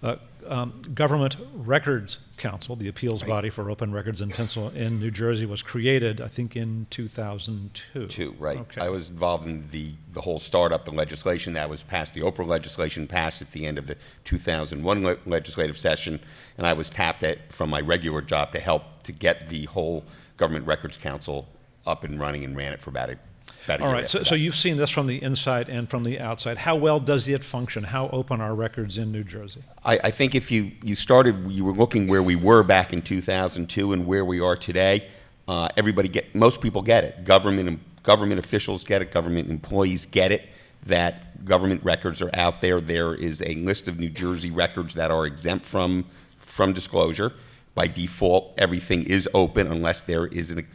uh, um, Government Records Council, the appeals body for open records in Pencil in New Jersey, was created, I think, in 2002. Two, right. Okay. I was involved in the, the whole startup and legislation that was passed. The OPRA legislation passed at the end of the 2001 le- legislative session, and I was tapped at, from my regular job to help to get the whole Government Records Council up and running and ran it for about a, about All right, so, so you've seen this from the inside and from the outside. How well does it function? How open are records in New Jersey? I, I think if you, you started, you were looking where we were back in 2002 and where we are today, uh, everybody get, most people get it. Government, government officials get it, government employees get it, that government records are out there. There is a list of New Jersey records that are exempt from, from disclosure. By default, everything is open unless there is an,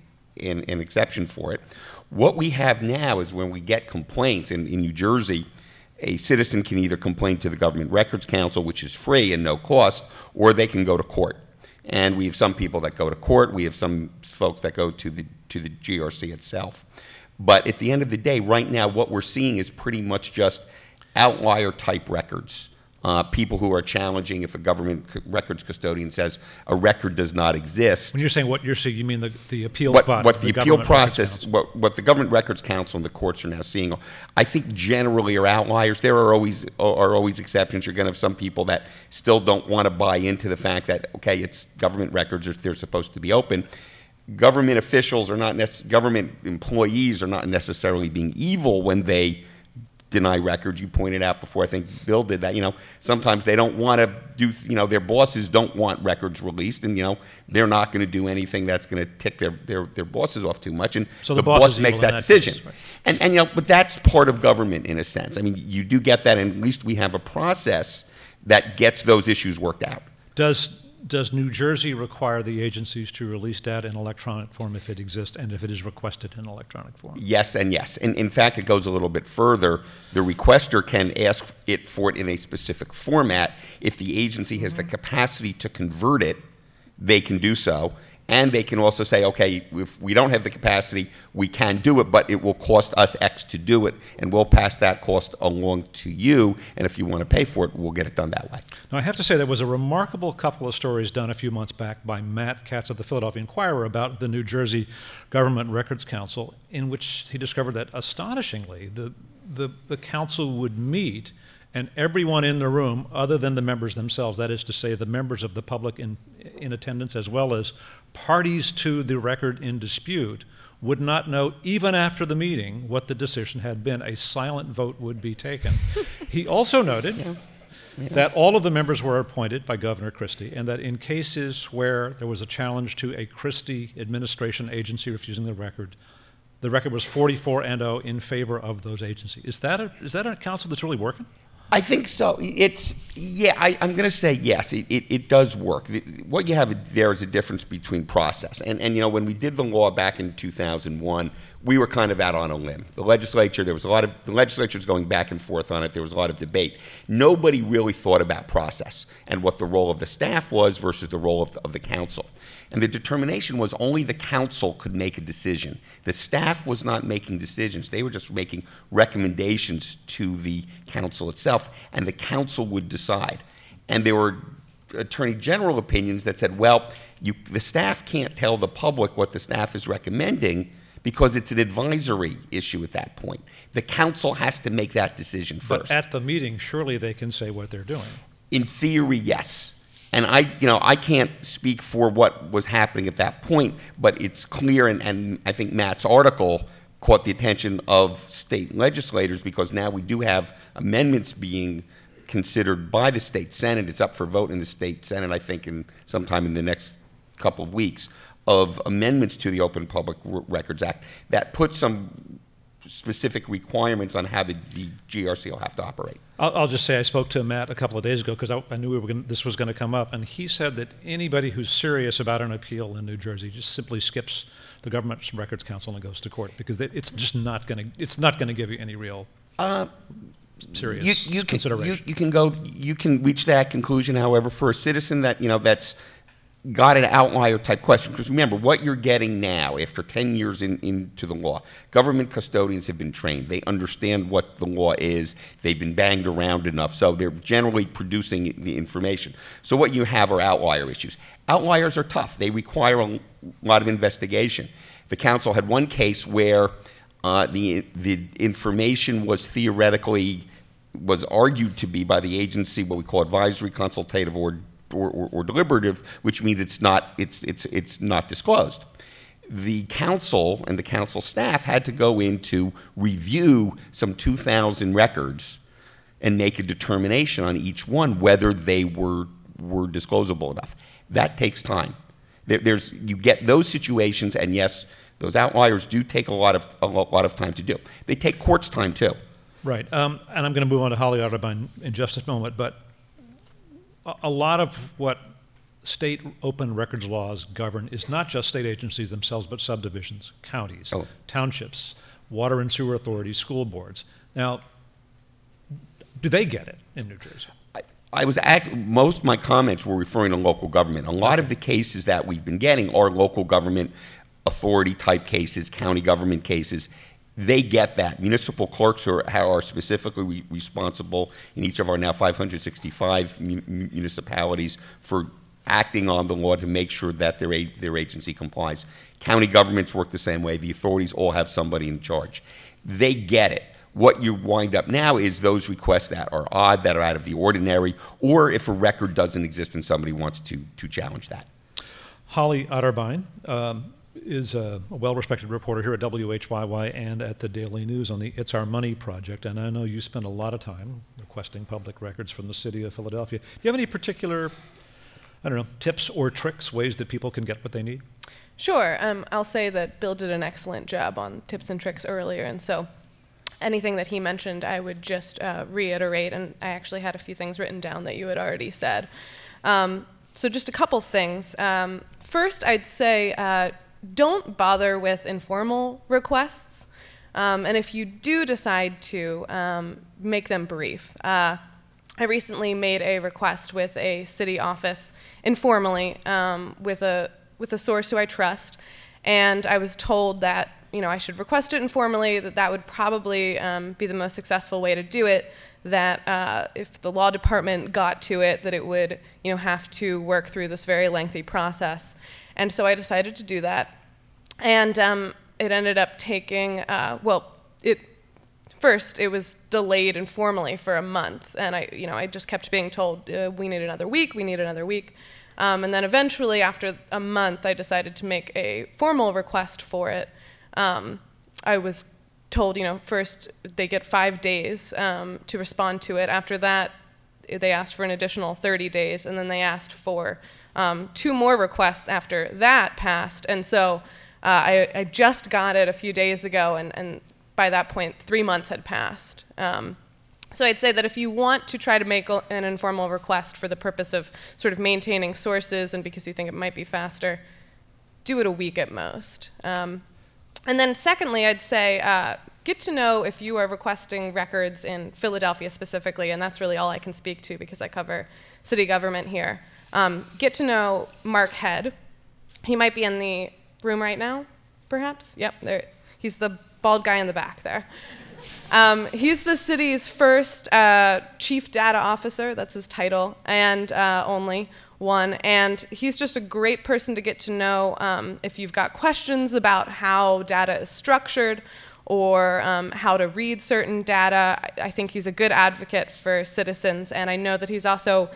an, an exception for it. What we have now is when we get complaints in, in New Jersey, a citizen can either complain to the Government Records Council, which is free and no cost, or they can go to court. And we have some people that go to court. We have some folks that go to the to the GRC itself. But at the end of the day, right now, what we're seeing is pretty much just outlier type records. Uh, people who are challenging if a government c- records custodian says a record does not exist. When you're saying what you're saying, you mean the, the appeal what, body, what the, appeal process, what, what the Government Records Council and the courts are now seeing, I think generally are outliers. There are always are always exceptions. You're going to have some people that still don't want to buy into the fact that okay, it's government records; they're- they're supposed to be open. Government officials are not government employees are not necessarily being evil when they deny records. You pointed out before, I think Bill did that. You know, sometimes they don't want to do, you know, their bosses don't want records released, and you know, they're not going to do anything that's going to tick their, their their bosses off too much, and So the the boss boss makes that that case, decision. right. And and you know, but that's part of government in a sense. I mean, you do get that, and at least we have a process that gets those issues worked out. Does, does New Jersey require the agencies to release data in electronic form if it exists and if it is requested in electronic form? Yes and yes. And in fact, it goes a little bit further. The requester can ask it for it in a specific format. If the agency has the capacity to convert it, they can do so. And they can also say, okay, if we don't have the capacity, we can do it, but it will cost us X to do it, and we'll pass that cost along to you. And if you want to pay for it, we'll get it done that way. Now, I have to say, there was a remarkable couple of stories done a few months back by Matt Katz of the Philadelphia Inquirer about the New Jersey Government Records Council, in which he discovered that astonishingly, the, the, the council would meet and everyone in the room, other than the members themselves, that is to say, the members of the public in, in attendance as well as parties to the record in dispute, would not know, even after the meeting, what the decision had been. A silent vote would be taken. he also noted that all of the members were appointed by Governor Christie, and that in cases where there was a challenge to a Christie administration agency refusing the record, the record was 44 and 0 in favor of those agencies. Is that a, is that a council that's really working? I think so. It's yeah. I, I'm going to say yes. It, it, it does work. What you have there is a difference between process and and you know when we did the law back in 2001, we were kind of out on a limb. The legislature there was a lot of the legislature was going back and forth on it. There was a lot of debate. Nobody really thought about process and what the role of the staff was versus the role of the, of the council. And the determination was only the council could make a decision. The staff was not making decisions. They were just making recommendations to the council itself, and the council would decide. And there were attorney general opinions that said, well, you, the staff can't tell the public what the staff is recommending because it's an advisory issue at that point. The council has to make that decision But first. at the meeting, surely they can say what they're doing. In theory, yes. And I, you know, I can't speak for what was happening at that point, but it's clear, and, and I think Matt's article caught the attention of state legislators because now we do have amendments being considered by the state senate. It's up for vote in the state senate, I think, in sometime in the next couple of weeks of amendments to the Open Public Records Act that put some specific requirements on how the, the GRC will have to operate. I'll, I'll just say I spoke to Matt a couple of days ago because I, I knew we were gonna, this was going to come up, and he said that anybody who's serious about an appeal in New Jersey just simply skips the Government Records Council and goes to court because they, it's just not going to it's not going to give you any real Uh, serious you, you can consideration. you, you can go you can reach that conclusion however for a citizen that you know that's got an outlier type question. Because remember what you're getting now after 10 years in, into the law government custodians have been trained. They understand what the law is. They've been banged around enough. So they're generally producing the information. So what you have are outlier issues. Outliers are tough. They require a lot of investigation. The council had one case where uh, the the information was theoretically was argued to be by the agency what we call advisory, consultative, or or, or, or deliberative, which means it's not it's it's it's not disclosed. The council and the council staff had to go in to review some 2,000 records and make a determination on each one whether they were were disclosable enough. That takes time. There, there's you get those situations, and yes, Those outliers do take a lot of a lot of time to do. They take courts time too. Right, um, and I'm going to move on to Holly Otterbein in just a moment, but a, lot of what state open records laws govern is not just state agencies themselves, but subdivisions, counties, Oh. townships, water and sewer authorities, school boards. Now, do they get it in New Jersey? I was act, most of my comments were referring to local government. A lot of the cases that we've been getting are local government authority type cases, county government cases. They get that. Municipal clerks are, are specifically re- responsible in each of our now 565 mu- mu- municipalities for acting on the law to make sure that their, their agency complies. County governments work the same way. The authorities all have somebody in charge. They get it. What you wind up now is those requests that are odd, that are out of the ordinary, or if a record doesn't exist and somebody wants to, to challenge that. Holly Otterbein um, is a, a well-respected reporter here at WHYY and at the Daily News on the It's Our Money project, and I know you spend a lot of time requesting public records from the city of Philadelphia. Do you have any particular, I don't know, tips or tricks, ways that people can get what they need? Sure. Um, I'll say that Bill did an excellent job on tips and tricks earlier, and so anything that he mentioned, I would just uh, reiterate. And I actually had a few things written down that you had already said. Um, so just a couple things. Um, first, I'd say uh, don't bother with informal requests. Um, and if you do decide to, um, make them brief. Uh, I recently made a request with a city office informally um, with a with a source who I trust, and I was told that you know I should request it informally. That that would probably um, be the most successful way to do it. That uh, if the law department got to it, that it would you know have to work through this very lengthy process, and so I decided to do that, and um, it ended up taking uh, well it first it was delayed informally for a month. And i you know i just kept being told uh, we need another week we need another week. Um, and then eventually after a month i decided to make a formal request for it. Um, i was told you know first they get five days um, to respond to it. After that they asked for an additional 30 days and then they asked for um, two more requests after that passed and so uh, I, I just got it a few days ago and, and by that point, three months had passed. Um, so I'd say that if you want to try to make an informal request for the purpose of sort of maintaining sources and because you think it might be faster, do it a week at most. Um, and then secondly, I'd say uh, get to know if you are requesting records in Philadelphia specifically, and that's really all I can speak to because I cover city government here. Um, get to know Mark Headd. He might be in the room right now, perhaps. Yep, there. He's the bald guy in the back there. Um, he's the city's first uh, chief data officer, that's his title, and uh, only one. And he's just a great person to get to know um, if you've got questions about how data is structured or um, how to read certain data. I, I think he's a good advocate for citizens, and I know that he's also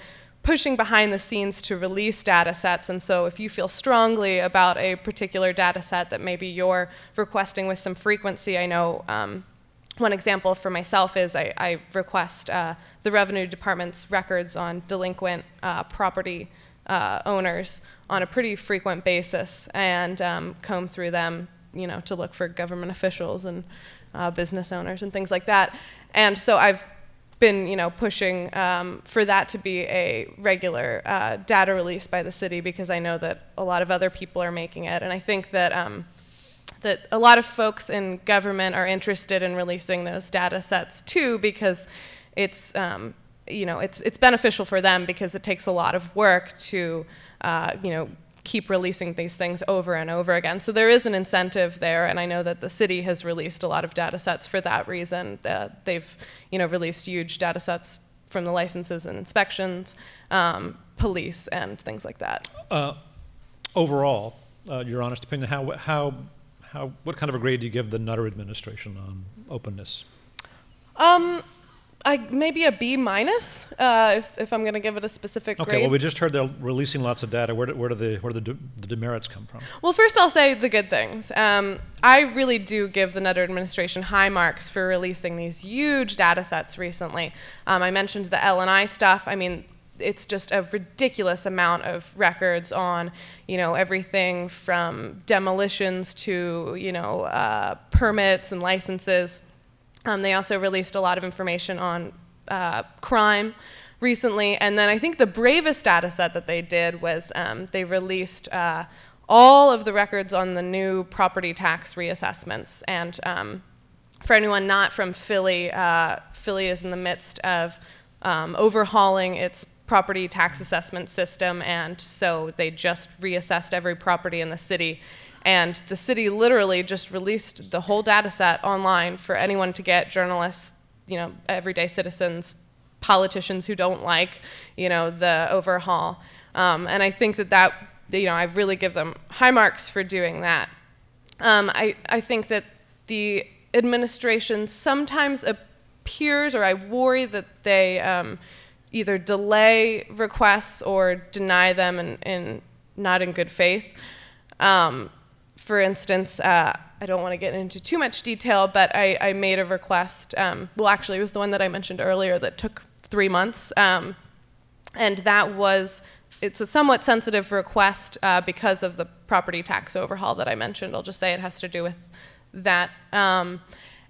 pushing behind the scenes to release data sets. And so if you feel strongly about a particular data set that maybe you're requesting with some frequency, I know um, one example for myself is I, I request uh, the Revenue Department's records on delinquent uh, property uh, owners on a pretty frequent basis and um, comb through them, you know, to look for government officials and uh, business owners and things like that. And so I've been, you know, pushing um, for that to be a regular uh, data release by the city because I know that a lot of other people are making it, and I think that um, that a lot of folks in government are interested in releasing those data sets too because it's um, you know it's it's beneficial for them because it takes a lot of work to uh, you know keep releasing these things over and over again. So there is an incentive there, and I know that the city has released a lot of data sets for that reason. Uh, they've you know released huge data sets from the licenses and inspections, um, police, and things like that. Uh, overall, uh, your honest opinion, how, how, how, what kind of a grade do you give the Nutter administration on openness? Um, I maybe a B minus uh, if, if I'm going to give it a specific Okay, grade. well, we just heard they're releasing lots of data. Where do, where do the, where do the, de- the demerits come from? Well, first I'll say the good things. Um, I really do give the Nutter administration high marks for releasing these huge data sets recently. Um, I mentioned the L&I stuff. I mean, it's just a ridiculous amount of records on, you know, everything from demolitions to, you know, uh, permits and licenses. Um, they also released a lot of information on uh, crime recently. And then I think the bravest data set that they did was um, they released uh, all of the records on the new property tax reassessments. And um, for anyone not from Philly, uh, Philly is in the midst of um, overhauling its property tax assessment system, and so they just reassessed every property in the city. And the city literally just released the whole data set online for anyone to get journalists, you know, everyday citizens, politicians who don't like, you know, the overhaul. Um, and I think that that, you know, I really give them high marks for doing that. Um, I, I think that the administration sometimes appears, or I worry that they um, either delay requests or deny them in, in not in good faith. Um, for instance, uh, I don't want to get into too much detail, but I, I made a request. Um, well, actually, it was the one that I mentioned earlier that took three months. Um, and that was, it's a somewhat sensitive request uh, because of the property tax overhaul that I mentioned. I'll just say it has to do with that. Um,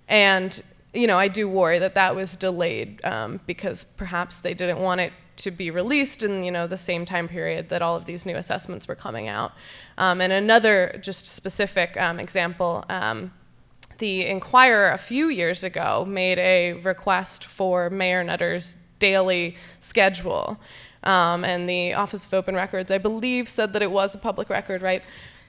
and you know, I do worry that that was delayed um, because perhaps they didn't want it to be released in you know the same time period that all of these new assessments were coming out. Um, and another just specific um, example, um, the Inquirer a few years ago made a request for Mayor Nutter's daily schedule. Um, and the Office of Open Records, I believe, said that it was a public record, right,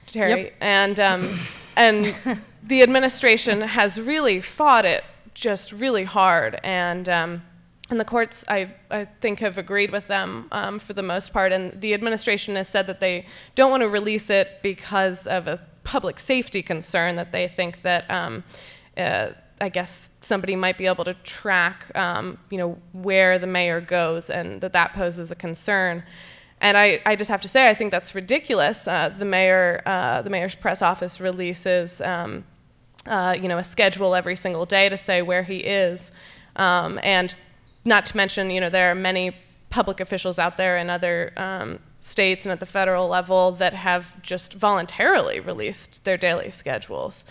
Terry? Yep. And um, and the administration has really fought it just really hard. And, um, and the courts, I, I think, have agreed with them um, for the most part. And the administration has said that they don't want to release it because of a public safety concern, that they think that, um, uh, I guess, somebody might be able to track, um, you know, where the mayor goes, and that that poses a concern. And I, I just have to say, I think that's ridiculous. Uh, the mayor, uh, the mayor's press office releases um, uh, you know, a schedule every single day to say where he is. Um, and not to mention, you know, there are many public officials out there in other um, states and at the federal level that have just voluntarily released their daily schedules.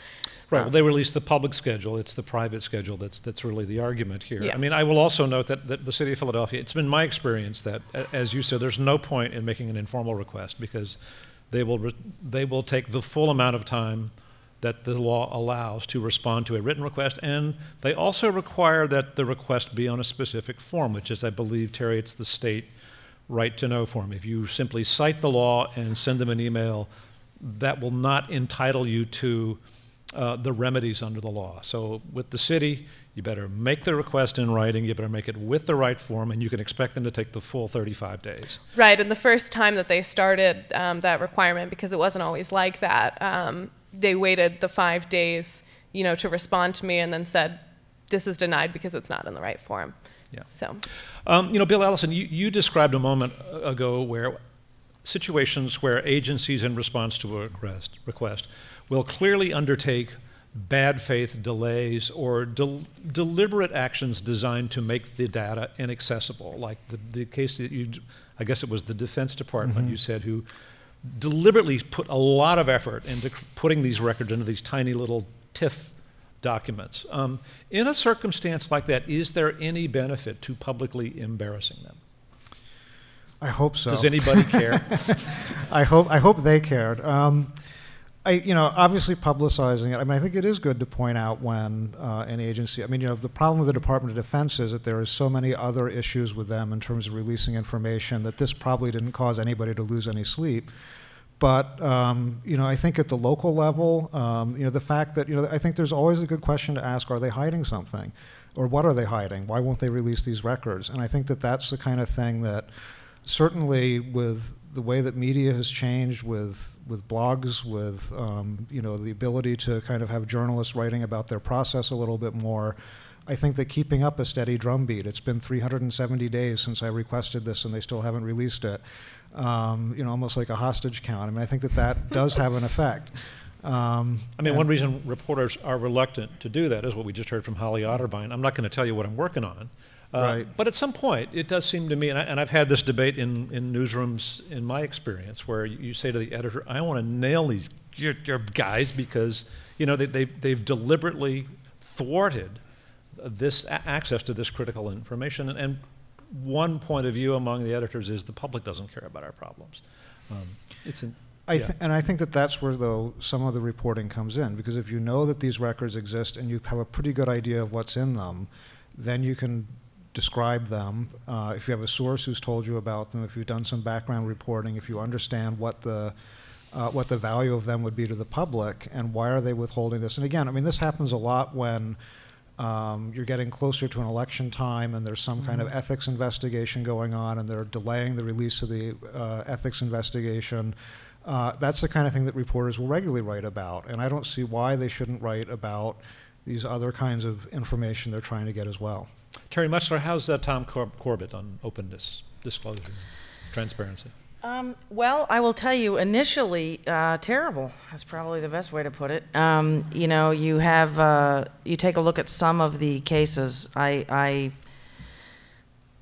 Right. Well, they release the public schedule. It's the private schedule that's that's really the argument here. Yeah. I mean, I will also note that, that the city of Philadelphia. It's been my experience that, as you said, there's no point in making an informal request because they will re- they will take the full amount of time that the law allows to respond to a written request, and they also require that the request be on a specific form, which is, I believe, Terry, it's the state right to know form. If you simply cite the law and send them an email, that will not entitle you to uh, the remedies under the law. So with the city, you better make the request in writing, you better make it with the right form, and you can expect them to take the full 35 days. Right, and the first time that they started um, that requirement, because it wasn't always like that, um, they waited the five days, you know, to respond to me and then said, this is denied because it's not in the right form. Yeah. So, Um, you know, Bill Allison, you, you described a moment ago where situations where agencies in response to a request, request will clearly undertake bad faith delays or del- deliberate actions designed to make the data inaccessible, like the, the case that you, I guess it was the Defense Department, you said, who deliberately put a lot of effort into putting these records into these tiny little TIFF documents. Um, in a circumstance like that, is there any benefit to publicly embarrassing them? I hope so. Does anybody care? I hope I hope they cared. Um, I, you know, obviously publicizing it. I mean, I think it is good to point out when uh, an agency. I mean, you know, the problem with the Department of Defense is that there is so many other issues with them in terms of releasing information that this probably didn't cause anybody to lose any sleep. But um, you know, I think at the local level, um, you know, the fact that you know, I think there's always a good question to ask: Are they hiding something, or what are they hiding? Why won't they release these records? And I think that that's the kind of thing that certainly with the way that media has changed with with blogs with um, you know the ability to kind of have journalists writing about their process a little bit more I think that keeping up a steady drumbeat it's been 370 days since I requested this and they still haven't released it um, you know almost like a hostage count I mean I think that that does have an effect um, I mean, one reason reporters are reluctant to do that is what we just heard from Holly Otterbein. I'm not going to tell you what I'm working on, Uh, Right. But at some point, it does seem to me, and, I, and I've had this debate in, in newsrooms in my experience, where you, say to the editor, I want to nail these your, your guys because you know they, they've, they've deliberately thwarted this a- access to this critical information. And, and one point of view among the editors is the public doesn't care about our problems. Um, it's an, I yeah. and I think that that's where, though, some of the reporting comes in. Because if you know that these records exist and you have a pretty good idea of what's in them, then you can describe them. Uh, if you have a source who's told you about them, if you've done some background reporting, if you understand what the uh, what the value of them would be to the public and why are they withholding this. And again, I mean, this happens a lot when um, you're getting closer to an election time and there's some kind of ethics investigation going on and they're delaying the release of the uh, ethics investigation. Uh, that's the kind of thing that reporters will regularly write about. And I don't see why they shouldn't write about these other kinds of information they're trying to get as well. Terry Mutchler, how's uh, Tom Cor- Corbett on openness, disclosure, transparency? Um, well, I will tell you, initially, uh, terrible. That's probably the best way to put it. Um, you know, you have, uh, you take a look at some of the cases. I, I,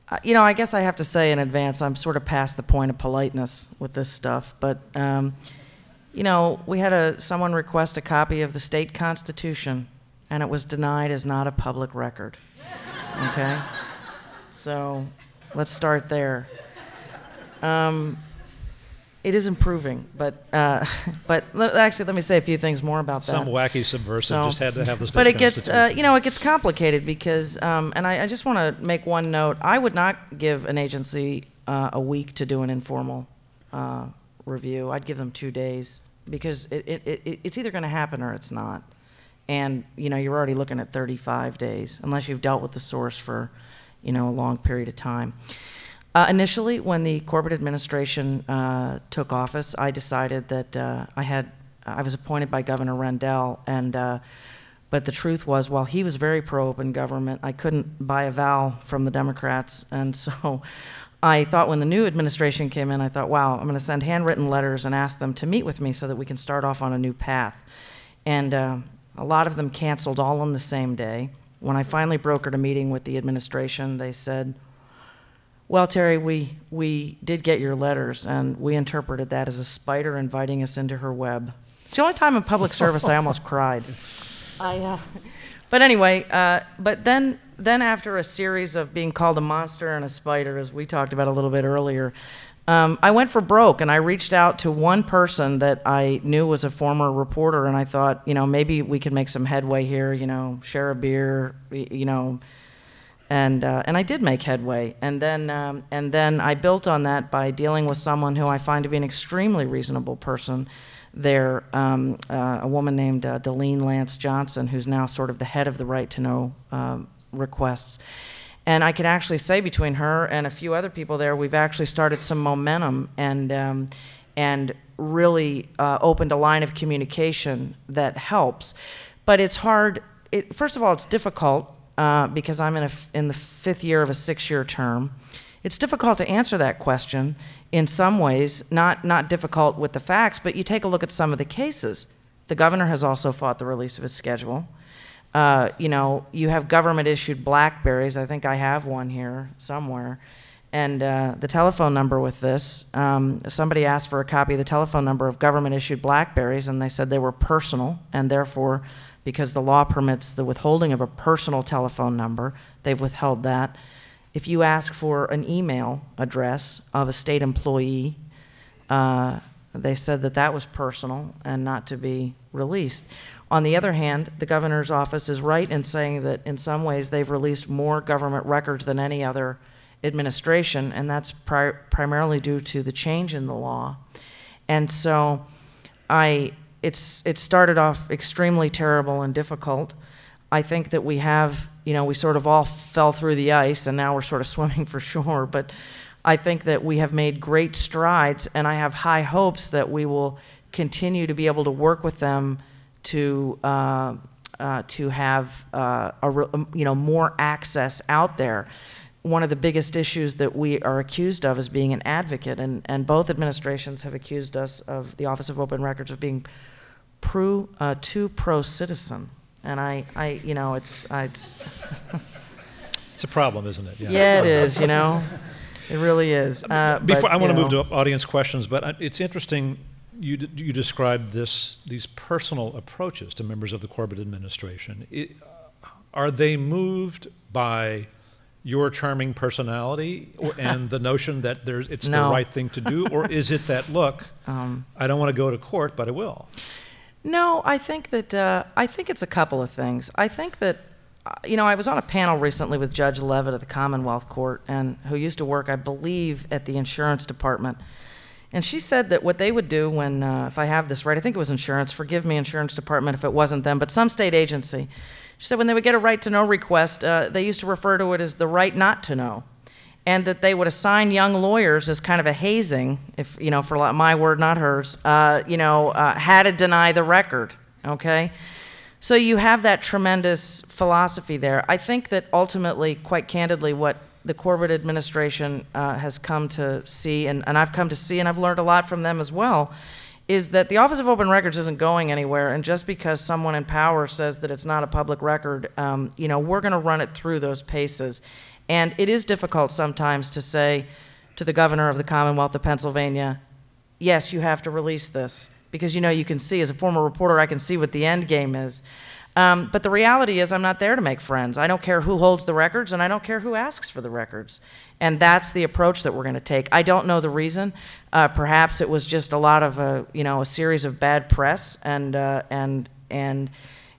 uh, you know, I guess I have to say in advance, I'm sort of past the point of politeness with this stuff. But, um, you know, we had a, someone request a copy of the state constitution, and it was denied as not a public record. Okay? So let's start there. Um, it is improving, but uh, but actually, let me say a few things more about that. Some wacky subversive So- just had to have the state But it gets, uh, you know, it gets complicated because, um, and I, I just want to make one note. I would not give an agency uh, a week to do an informal uh, review. I'd give them two days because it, it, it, it's either going to happen or it's not. And you know, you're already looking at 35 days unless you've dealt with the source for, you know, a long period of time. Uh, initially, when the Corbett administration uh, took office, I decided that uh, I had I was appointed by Governor Rendell, and uh, but the truth was, while he was very pro-open government, I couldn't buy a vowel from the Democrats, and so I thought when the new administration came in, I thought, wow, I'm going to send handwritten letters and ask them to meet with me so that we can start off on a new path. And uh, a lot of them canceled all on the same day. When I finally brokered a meeting with the administration, they said, well, Terry, we, we did get your letters, and we interpreted that as a spider inviting us into her web. It's the only time in public service I almost cried. I, uh, but anyway, uh, but then, then after a series of being called a monster and a spider, as we talked about a little bit earlier, um, I went for broke and I reached out to one person that I knew was a former reporter, and I thought, you know, maybe we could make some headway here, you know, share a beer, you know, and uh, and I did make headway. And then um, and then I built on that by dealing with someone who I find to be an extremely reasonable person. There, um, uh, a woman named uh, Delene Lance Johnson, who's now sort of the head of the Right to Know um, requests. And I can actually say between her and a few other people there, we've actually started some momentum and um, and really uh, opened a line of communication that helps. But it's hard. It, first of all, it's difficult uh, because I'm in, a in the fifth year of a six year term. It's difficult to answer that question in some ways, not, not difficult with the facts, but you take a look at some of the cases. The governor has also fought the release of his schedule. Uh, you know, you have government issued Blackberries. I think I have one here somewhere. And uh, the telephone number with this, um, somebody asked for a copy of the telephone number of government issued Blackberries, and they said they were personal, and therefore, because the law permits the withholding of a personal telephone number, they've withheld that. If you ask for an email address of a state employee, uh, they said that that was personal and not to be released. On the other hand, the governor's office is right in saying that in some ways they've released more government records than any other administration, and that's pri- primarily due to the change in the law. And so I, it's, it started off extremely terrible and difficult. I think that we have, you know, we sort of all fell through the ice and now we're sort of swimming for shore, but I think that we have made great strides and I have high hopes that we will continue to be able to work with them to, uh, uh, to have uh, a, you know, more access out there. One of the biggest issues that we are accused of is being an advocate, and, and both administrations have accused us of the Office of Open Records of being pro, uh, too pro-citizen. And I, I, you know, it's, it's It's a problem, isn't it? Yeah, it is, you know? It really is. Uh, Before but, I want to move to audience questions, but uh, it's interesting you d- you described this these personal approaches to members of the Corbett administration. It, are they moved by your charming personality or, and the notion that there's it's the right thing to do, or is it that look, Um, I don't want to go to court, but I will? No, I think that uh, I think it's a couple of things. I think that uh, you know I was on a panel recently with Judge Leavitt at the Commonwealth Court, and who used to work, I believe, at the insurance department. And she said that what they would do when, uh, if I have this right, I think it was insurance. Forgive me, insurance department, if it wasn't them, but some state agency. She said when they would get a right to know request, uh, they used to refer to it as the right not to know and that they would assign young lawyers as kind of a hazing, if you know, for my word, not hers, uh, you know, uh, how to deny the record. Okay, so you have that tremendous philosophy there. I think that ultimately, quite candidly, what the Corbett administration uh, has come to see, and, and I've come to see, and I've learned a lot from them as well, is that the Office of Open Records isn't going anywhere, and just because someone in power says that it's not a public record, um, you know, we're going to run it through those paces. And it is difficult sometimes to say to the governor of the Commonwealth of Pennsylvania, yes, you have to release this. Because you know, you can see, as a former reporter, I can see what the end game is. Um, but the reality is, I'm not there to make friends. I don't care who holds the records, and I don't care who asks for the records. And that's the approach that we're going to take. I don't know the reason. Uh, perhaps it was just a lot of a, you know, a series of bad press, and uh, and and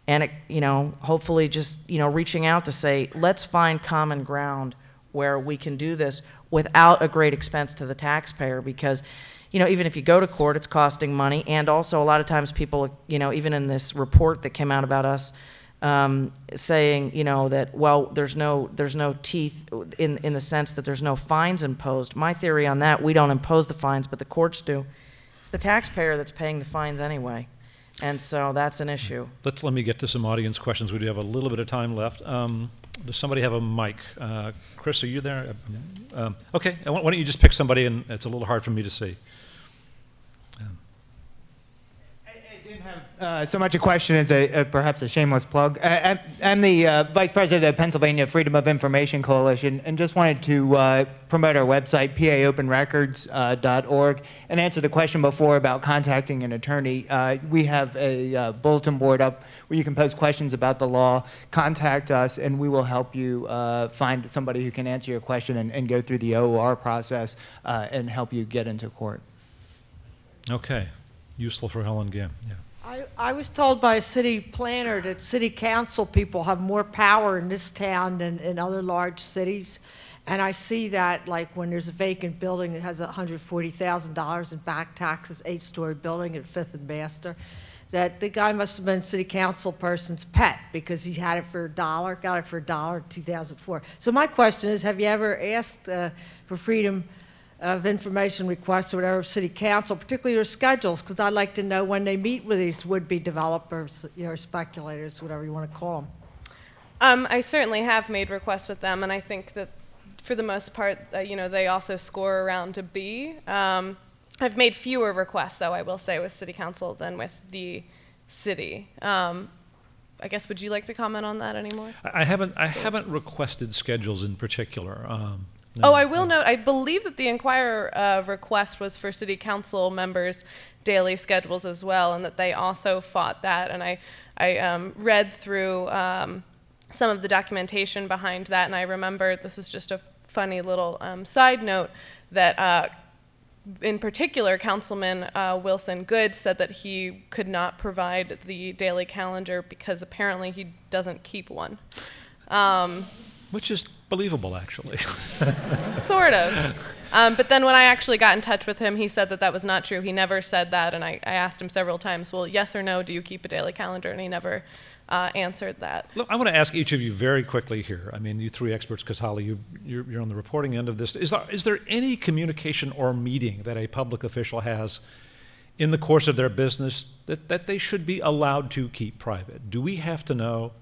and it, you know, hopefully just you know, reaching out to say, let's find common ground where we can do this without a great expense to the taxpayer, because you know, even if you go to court, it's costing money, and also a lot of times people, you know, even in this report that came out about us, um, saying, you know, that well, there's no there's no teeth in in the sense that there's no fines imposed. My theory on that, we don't impose the fines, but the courts do. It's the taxpayer that's paying the fines anyway, and so that's an issue. Let's let me get to some audience questions. We do have a little bit of time left. Um, does somebody have a mic? Uh, Chris, are you there? Um, okay, why why don't you just pick somebody, and it's a little hard for me to see. I didn't have uh, so much a question as a, uh, perhaps a shameless plug. I, I'm- I'm the uh, vice president of the Pennsylvania Freedom of Information Coalition, and just wanted to uh, promote our website, paopenrecords.org, and answer the question before about contacting an attorney. Uh, we have a uh, bulletin board up where you can post questions about the law. Contact us, and we will help you uh, find somebody who can answer your question and, and go through the OOR process uh, and help you get into court. Okay, useful for Helen Gym. Yeah. I, I was told by a city planner that city council people have more power in this town than in other large cities. And I see that like when there's a vacant building that has $140,000 in back taxes, eight-story building at Fifth and Master, that the guy must have been city council person's pet because he had it for a dollar, got it for a dollar in 2004. So my question is, have you ever asked uh, for freedom of information requests or whatever city council, particularly their schedules, because I'd like to know when they meet with these would-be developers, you know, speculators, whatever you want to call them. Um, I certainly have made requests with them, and I think that for the most part, uh, you know, they also score around a B. Um, I've made fewer requests, though, I will say, with City Council than with the city. Um, I guess, would you like to comment on that anymore? I I haven't, I haven't requested schedules in particular. Um, Oh. I will note, I believe that the Inquirer uh, request was for city council members' daily schedules as well, and that they also fought that. And I, I um, read through um, some of the documentation behind that, and I remember this is just a funny little um, side note that. Uh, in particular, Councilman uh, Wilson Goode said that he could not provide the daily calendar because apparently he doesn't keep one. Which is believable, actually. sort of. Um, but then when I actually got in touch with him, he said that that was not true. He never said that, and I, I asked him several times, well, yes or no, do you keep a daily calendar? And he never uh, answered that. Look, I want to ask each of you very quickly here. I mean, you three experts, because Holly, you, you're, you're on the reporting end of this. Is there, is there any communication or meeting that a public official has in the course of their business that, that they should be allowed to keep private? Do we have to know?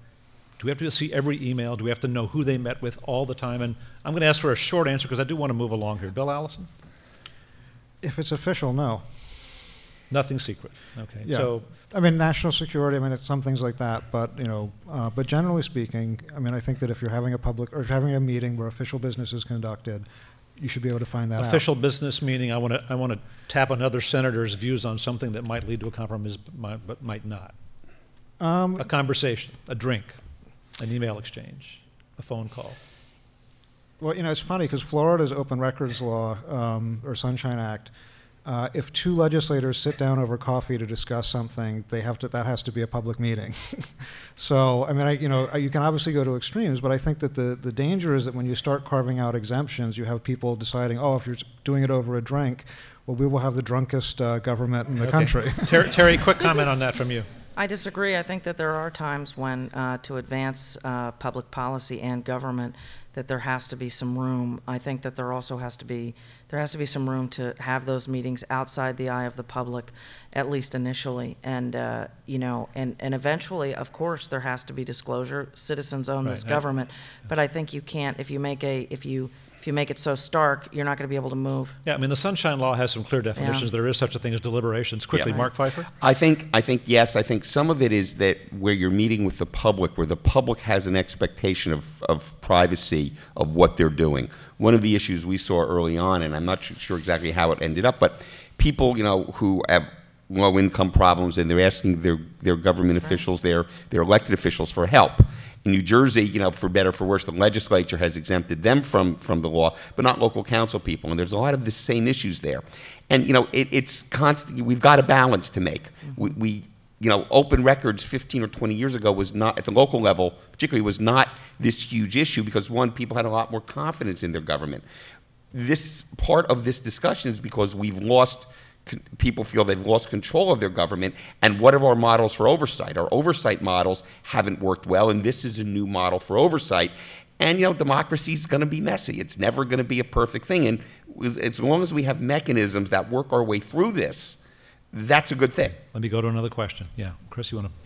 Do we have to see every email? Do we have to know who they met with all the time? And I'm going to ask for a short answer because I do want to move along here. Bill Allison? If it's official, no. Nothing secret. Okay. Yeah. So I mean, national security, I mean, it's some things like that, but, you know, uh, but generally speaking, I mean, I think that if you're having a public, or if you're having a meeting where official business is conducted, you should be able to find that out. official business meaning, I want to, I want to tap another senator's views on something that might lead to a compromise, but might, but might not. Um, A conversation, a drink, an email exchange, a phone call. Well, you know, it's funny because Florida's open records law, um, or Sunshine Act, uh, if two legislators sit down over coffee to discuss something, they have to, that has to be a public meeting. so, I mean, I, you know, you can obviously go to extremes, but I think that the, the danger is that when you start carving out exemptions, you have people deciding, oh, if you're doing it over a drink, well, we will have the drunkest uh, government in the Okay. country. Ter- Terry, quick comment on that from you. I disagree. I think that there are times when, uh, to advance uh, public policy and government, that there has to be some room. I think that there also has to be there has to be some room to have those meetings outside the eye of the public, at least initially, and uh, you know, and and eventually, of course, there has to be disclosure. Citizens own this Right. government, but I think you can't if you make a if you if you make it so stark, you're not going to be able to move. Yeah, I mean, the Sunshine Law has some clear definitions. There is such a thing as deliberations. Quickly, Yeah. Marc Pfeiffer. I think, I think, yes, I think some of it is that where you're meeting with the public, where the public has an expectation of, of privacy of what they're doing. One of the issues we saw early on, and I'm not sure exactly how it ended up, but people, you know, who have low income problems and they're asking their, their government officials, their, their elected officials for help. In New Jersey, you know, for better or for worse, the legislature has exempted them from, from the law, but not local council people. And there's a lot of the same issues there. And, you know, it, it's constant, we've got a balance to make. Mm-hmm. We, we, you know, open records 15 or 20 years ago was not, at the local level particularly, was not this huge issue because, one, people had a lot more confidence in their government. This part of this discussion is because we've lost, people feel they've lost control of their government. And what are our models for oversight? Our oversight models haven't worked well, and this is a new model for oversight. And, you know, democracy is going to be messy. It's never going to be a perfect thing. And as, long as we have mechanisms that work our way through this, that's a good thing. Let me go to another question. Yeah, Chris, you want to?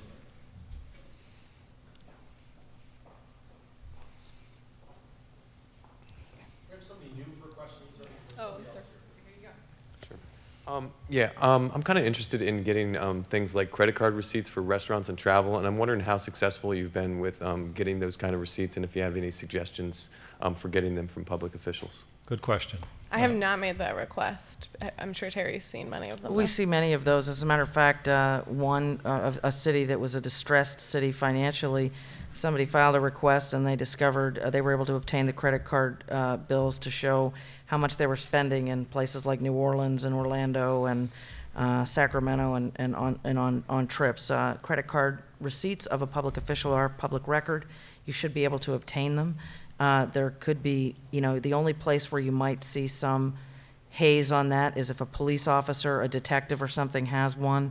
Um, yeah, um, I'm kind of interested in getting um, things like credit card receipts for restaurants and travel, and I'm wondering how successful you've been with um, getting those kind of receipts, and if you have any suggestions um, for getting them from public officials. Good question. I have not made that request. I- I'm sure Terry's seen many of them. We though. see many of those. As a matter of fact, uh, one, uh, a city that was a distressed city financially, somebody filed a request and they discovered, uh, they were able to obtain the credit card uh, bills to show how much they were spending in places like New Orleans and Orlando and uh, Sacramento and, and on, and on, on trips. Uh, Credit card receipts of a public official are public record. You should be able to obtain them. Uh, There could be, you know, the only place where you might see some haze on that is if a police officer, a detective or something has one,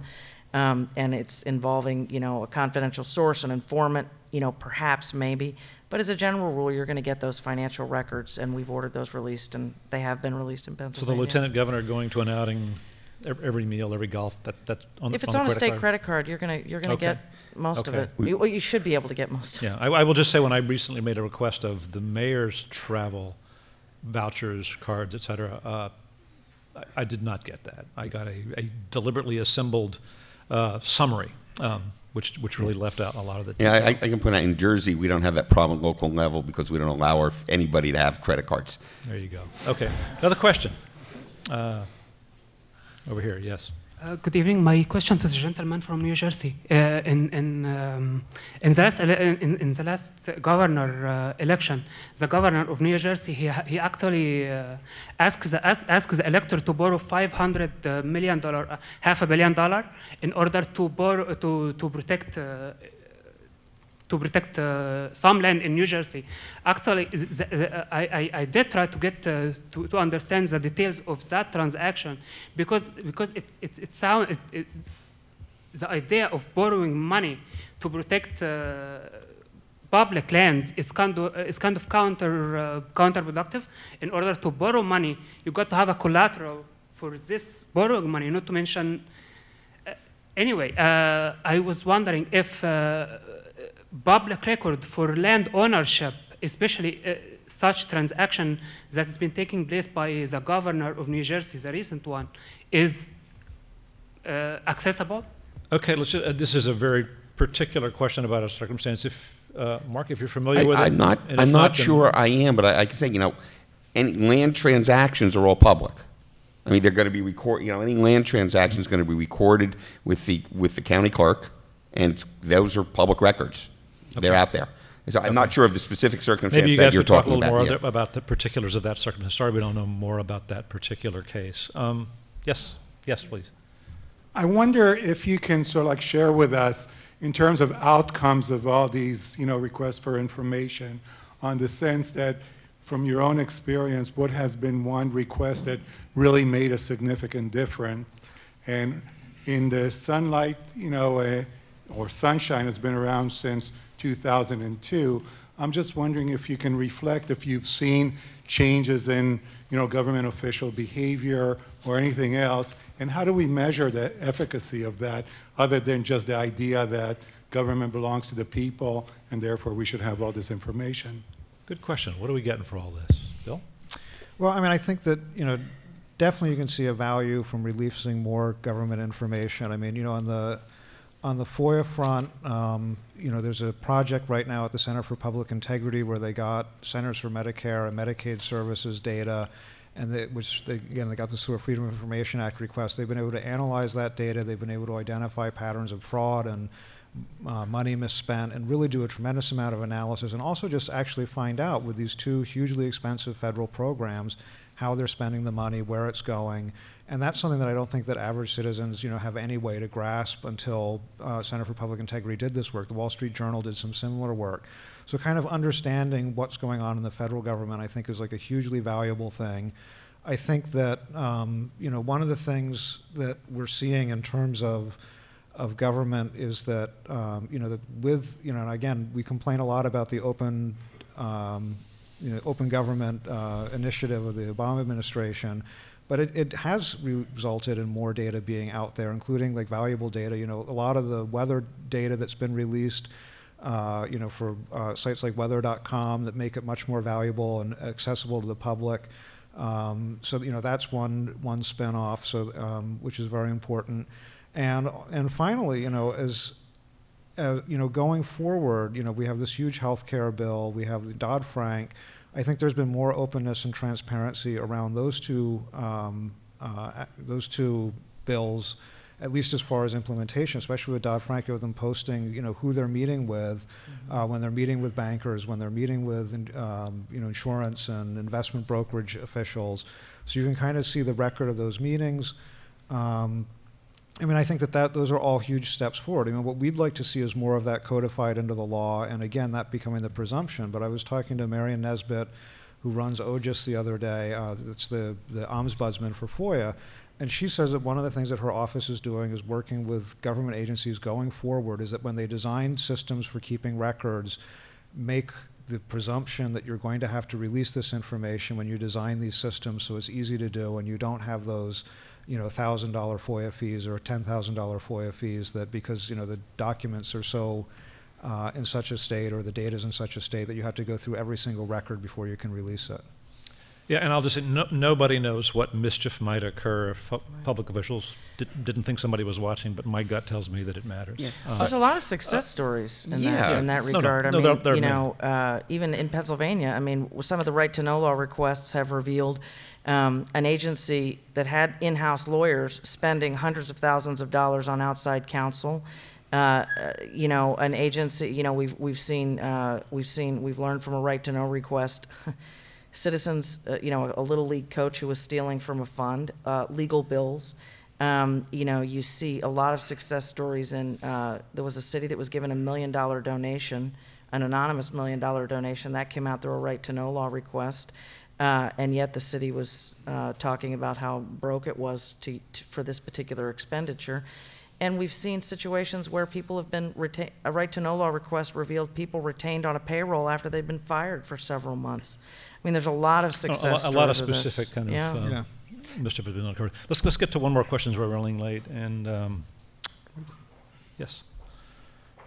um, and it's involving, you know, a confidential source, an informant, you know, perhaps, maybe. But as a general rule, you're going to get those financial records, and we've ordered those released, and they have been released in Benson. So the lieutenant governor going to an outing, every meal, every golf, that, that's on the If it's on on a state card? credit card, you're going to, you're going to Okay. get most of Okay. it. You- Well, you should be able to get most of it. Yeah, I, I will just say, when I recently made a request of the mayor's travel vouchers, cards, et cetera, uh, I, I did not get that. I got a, a deliberately assembled uh, summary, um, which, which really left out a lot of the Yeah, I, I can point out in Jersey, we don't have that problem at local level because we don't allow our, anybody to have credit cards. There you go. Okay, another question. Uh, Over here, yes. Uh, Good evening. My question to the gentleman from New Jersey. Uh, in in um, in the last in, in the last governor uh, election, the governor of New Jersey he he actually uh, asked the asked, asked the elector to borrow 500 uh, million dollar, uh, half a billion dollar, in order to borrow to to protect. Uh, to protect uh, some land in New Jersey. Actually, the, the, I, I, did try to get uh, to, to understand the details of that transaction because, because it, it, it sound, it, it, the idea of borrowing money to protect uh, public land is kind of, is kind of counter, uh, counterproductive. In order to borrow money, you got to have a collateral for this borrowing money, not to mention uh, Anyway, uh, I was wondering if uh, public record for land ownership, especially uh, such transaction that has been taking place by the governor of New Jersey, the recent one, is uh, accessible? Okay, let's, ju- uh, this is a very particular question about a circumstance. If, uh, Marc, if you're familiar with it. I, am not. I'm not then- sure I am, but I, I can say, you know, any land transactions are all public. I mean, they're going to be record. You know, any land transaction is going to be recorded with the with the county clerk, and those are public records. They're out there. So I'm not sure of the specific circumstance Maybe you that guys you're could talk a talking little more about. yeah. about the particulars of that circumstance. Sorry, we don't know more about that particular case. Um, Yes, yes, please. I wonder if you can sort of like share with us in terms of outcomes of all these, you know, requests for information on the sense that from your own experience, what has been one request that really made a significant difference? And in the sunlight, you know, uh, or sunshine has been around since 2002. I'm just wondering if you can reflect if you've seen changes in, you know, government official behavior or anything else, and how do we measure the efficacy of that other than just the idea that government belongs to the people and therefore we should have all this information? Good question. What are we getting for all this? Bill? Well, I mean, I think that, you know, definitely you can see a value from releasing more government information. I mean, you know, on the, on the FOIA front, um, you know, there's a project right now at the Center for Public Integrity where they got Centers for Medicare and Medicaid Services data, and they, which they, again, they got through a Freedom of Information Act request. They've been able to analyze that data. They've been able to identify patterns of fraud and uh, money misspent and really do a tremendous amount of analysis and also just actually find out with these two hugely expensive federal programs how they're spending the money, where it's going. And that's something that I don't think that average citizens, you know, have any way to grasp until uh, Center for Public Integrity did this work. The Wall Street Journal did some similar work. So kind of understanding what's going on in the federal government, I think, is like a hugely valuable thing. I think that, um, you know, one of the things that we're seeing in terms of of government is that um, you know that with you know and again we complain a lot about the open um, you know open government uh, initiative of the Obama administration, but it, it has resulted in more data being out there, including like valuable data. You know, a lot of the weather data that's been released. Uh, you know, for uh, sites like weather.com that make it much more valuable and accessible to the public. Um, so you know that's one one spinoff, so um, which is very important. And and finally, you know, as uh, you know, going forward, you know, we have this huge health care bill, we have the Dodd Frank. I think there's been more openness and transparency around those two um, uh, those two bills, at least as far as implementation, especially with Dodd Frank, with them posting, you know, who they're meeting with, uh, when they're meeting with bankers, when they're meeting with, um, you know, insurance and investment brokerage officials. So you can kind of see the record of those meetings. Um, I mean, I think that, that those are all huge steps forward. I mean, what we'd like to see is more of that codified into the law, and again, that becoming the presumption. But I was talking to Miriam Nisbet, who runs OGIS the other day. Uh, it's the, the ombudsman for FOIA. And she says that one of the things that her office is doing is working with government agencies going forward is that when they design systems for keeping records, make the presumption that you're going to have to release this information when you design these systems so it's easy to do and you don't have those you know, $1,000 FOIA fees or $10,000 FOIA fees that because, you know, the documents are so uh, in such a state or the data is in such a state that you have to go through every single record before you can release it. Yeah, and I'll just say, no, nobody knows what mischief might occur if pu- public officials did, didn't think somebody was watching, but my gut tells me that it matters. Yeah. Uh, There's a lot of success stories in yeah. that, in that No, no, regard. no, I there- mean, there are you know, uh, even in Pennsylvania, I mean, some of the right to know law requests have revealed um, an agency that had in-house lawyers spending hundreds of thousands of dollars on outside counsel. Uh, uh, you know, an agency. You know, we've we've seen uh, we've seen we've learned from a right to know request. Citizens, uh, you know, a little league coach who was stealing from a fund, uh, legal bills. Um, you know, you see a lot of success stories. In uh, there was a city that was given a million dollar donation, an anonymous million dollar donation that came out through a right to know law request, uh, and yet the city was uh, talking about how broke it was to, to, for this particular expenditure. And we've seen situations where people have been retained, a right to know law request revealed people retained on a payroll after they've been fired for several months. I mean, there's a lot of success a, a lot of stories this. specific kind of Yeah. uh, mischief has been uncovered. Let's let's get to one more question. as We're running late, and um, yes.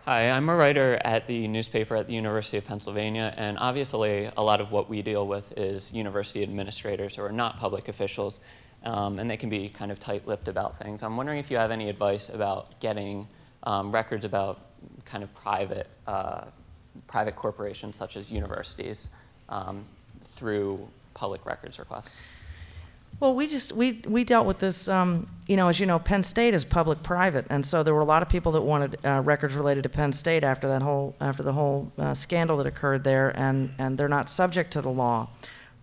Hi, I'm a writer at the newspaper at the University of Pennsylvania, and obviously, a lot of what we deal with is university administrators who are not public officials. um, and they can be kind of tight-lipped about things. I'm wondering if you have any advice about getting um, records about kind of private, uh, private corporations such as universities um, through public records requests. Well, we just we we dealt with this. Um, you know, as you know, Penn State is public-private, and so there were a lot of people that wanted uh, records related to Penn State after that whole after the whole uh, scandal that occurred there, and and they're not subject to the law.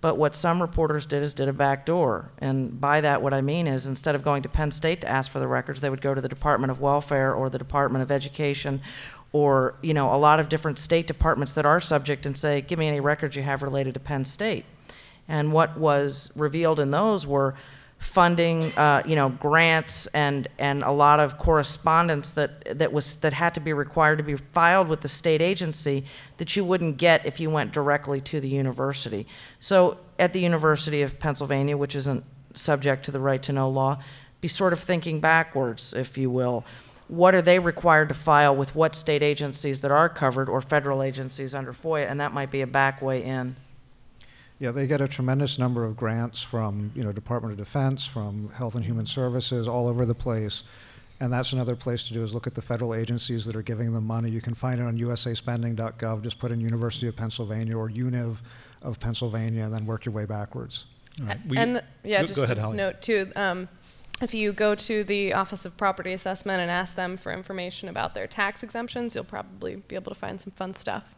But what some reporters did is did a back door, and by that, what I mean is instead of going to Penn State to ask for the records, they would go to the Department of Welfare or the Department of Education, or you know, a lot of different state departments that are subject, and say, "Give me any records you have related to Penn State." And what was revealed in those were funding, uh, you know, grants and, and a lot of correspondence that, that, was, that had to be required to be filed with the state agency that you wouldn't get if you went directly to the university. So at the University of Pennsylvania, which isn't subject to the right to know law, be sort of thinking backwards, if you will. What are they required to file with what state agencies that are covered or federal agencies under FOIA? And that might be a back way in. Yeah, they get a tremendous number of grants from, you know, Department of Defense, from Health and Human Services, all over the place. And that's another place to do is look at the federal agencies that are giving them money. You can find it on usaspending.gov. Just put in University of Pennsylvania or UNIV of Pennsylvania and then work your way backwards. and the, yeah, go- just go ahead, a Holly. note too. Um, if you go to the Office of Property Assessment and ask them for information about their tax exemptions, you'll probably be able to find some fun stuff.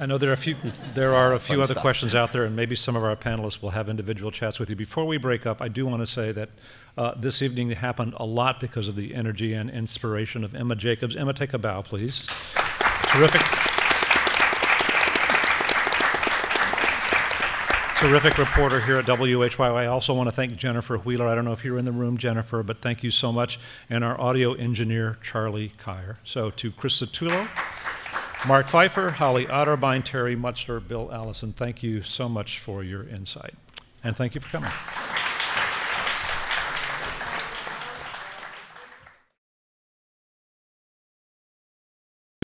I- know there are a few, there are a few Fun other stuff. questions out there, and maybe some of our panelists will have individual chats with you. Before we break up, I do want to say that uh, this evening happened a lot because of the energy and inspiration of Emma Jacobs. Emma, take a bow, please. Terrific. Terrific reporter here at WHYY. I also want to thank Jennifer Wheeler. I don't know if you're in the room, Jennifer, but thank you so much. And our audio engineer, Charlie Kyer. So to Chris Satullo, Marc Pfeiffer, Holly Otterbein, Terry Mutchler, Bill Allison, thank you so much for your insight. And thank you for coming.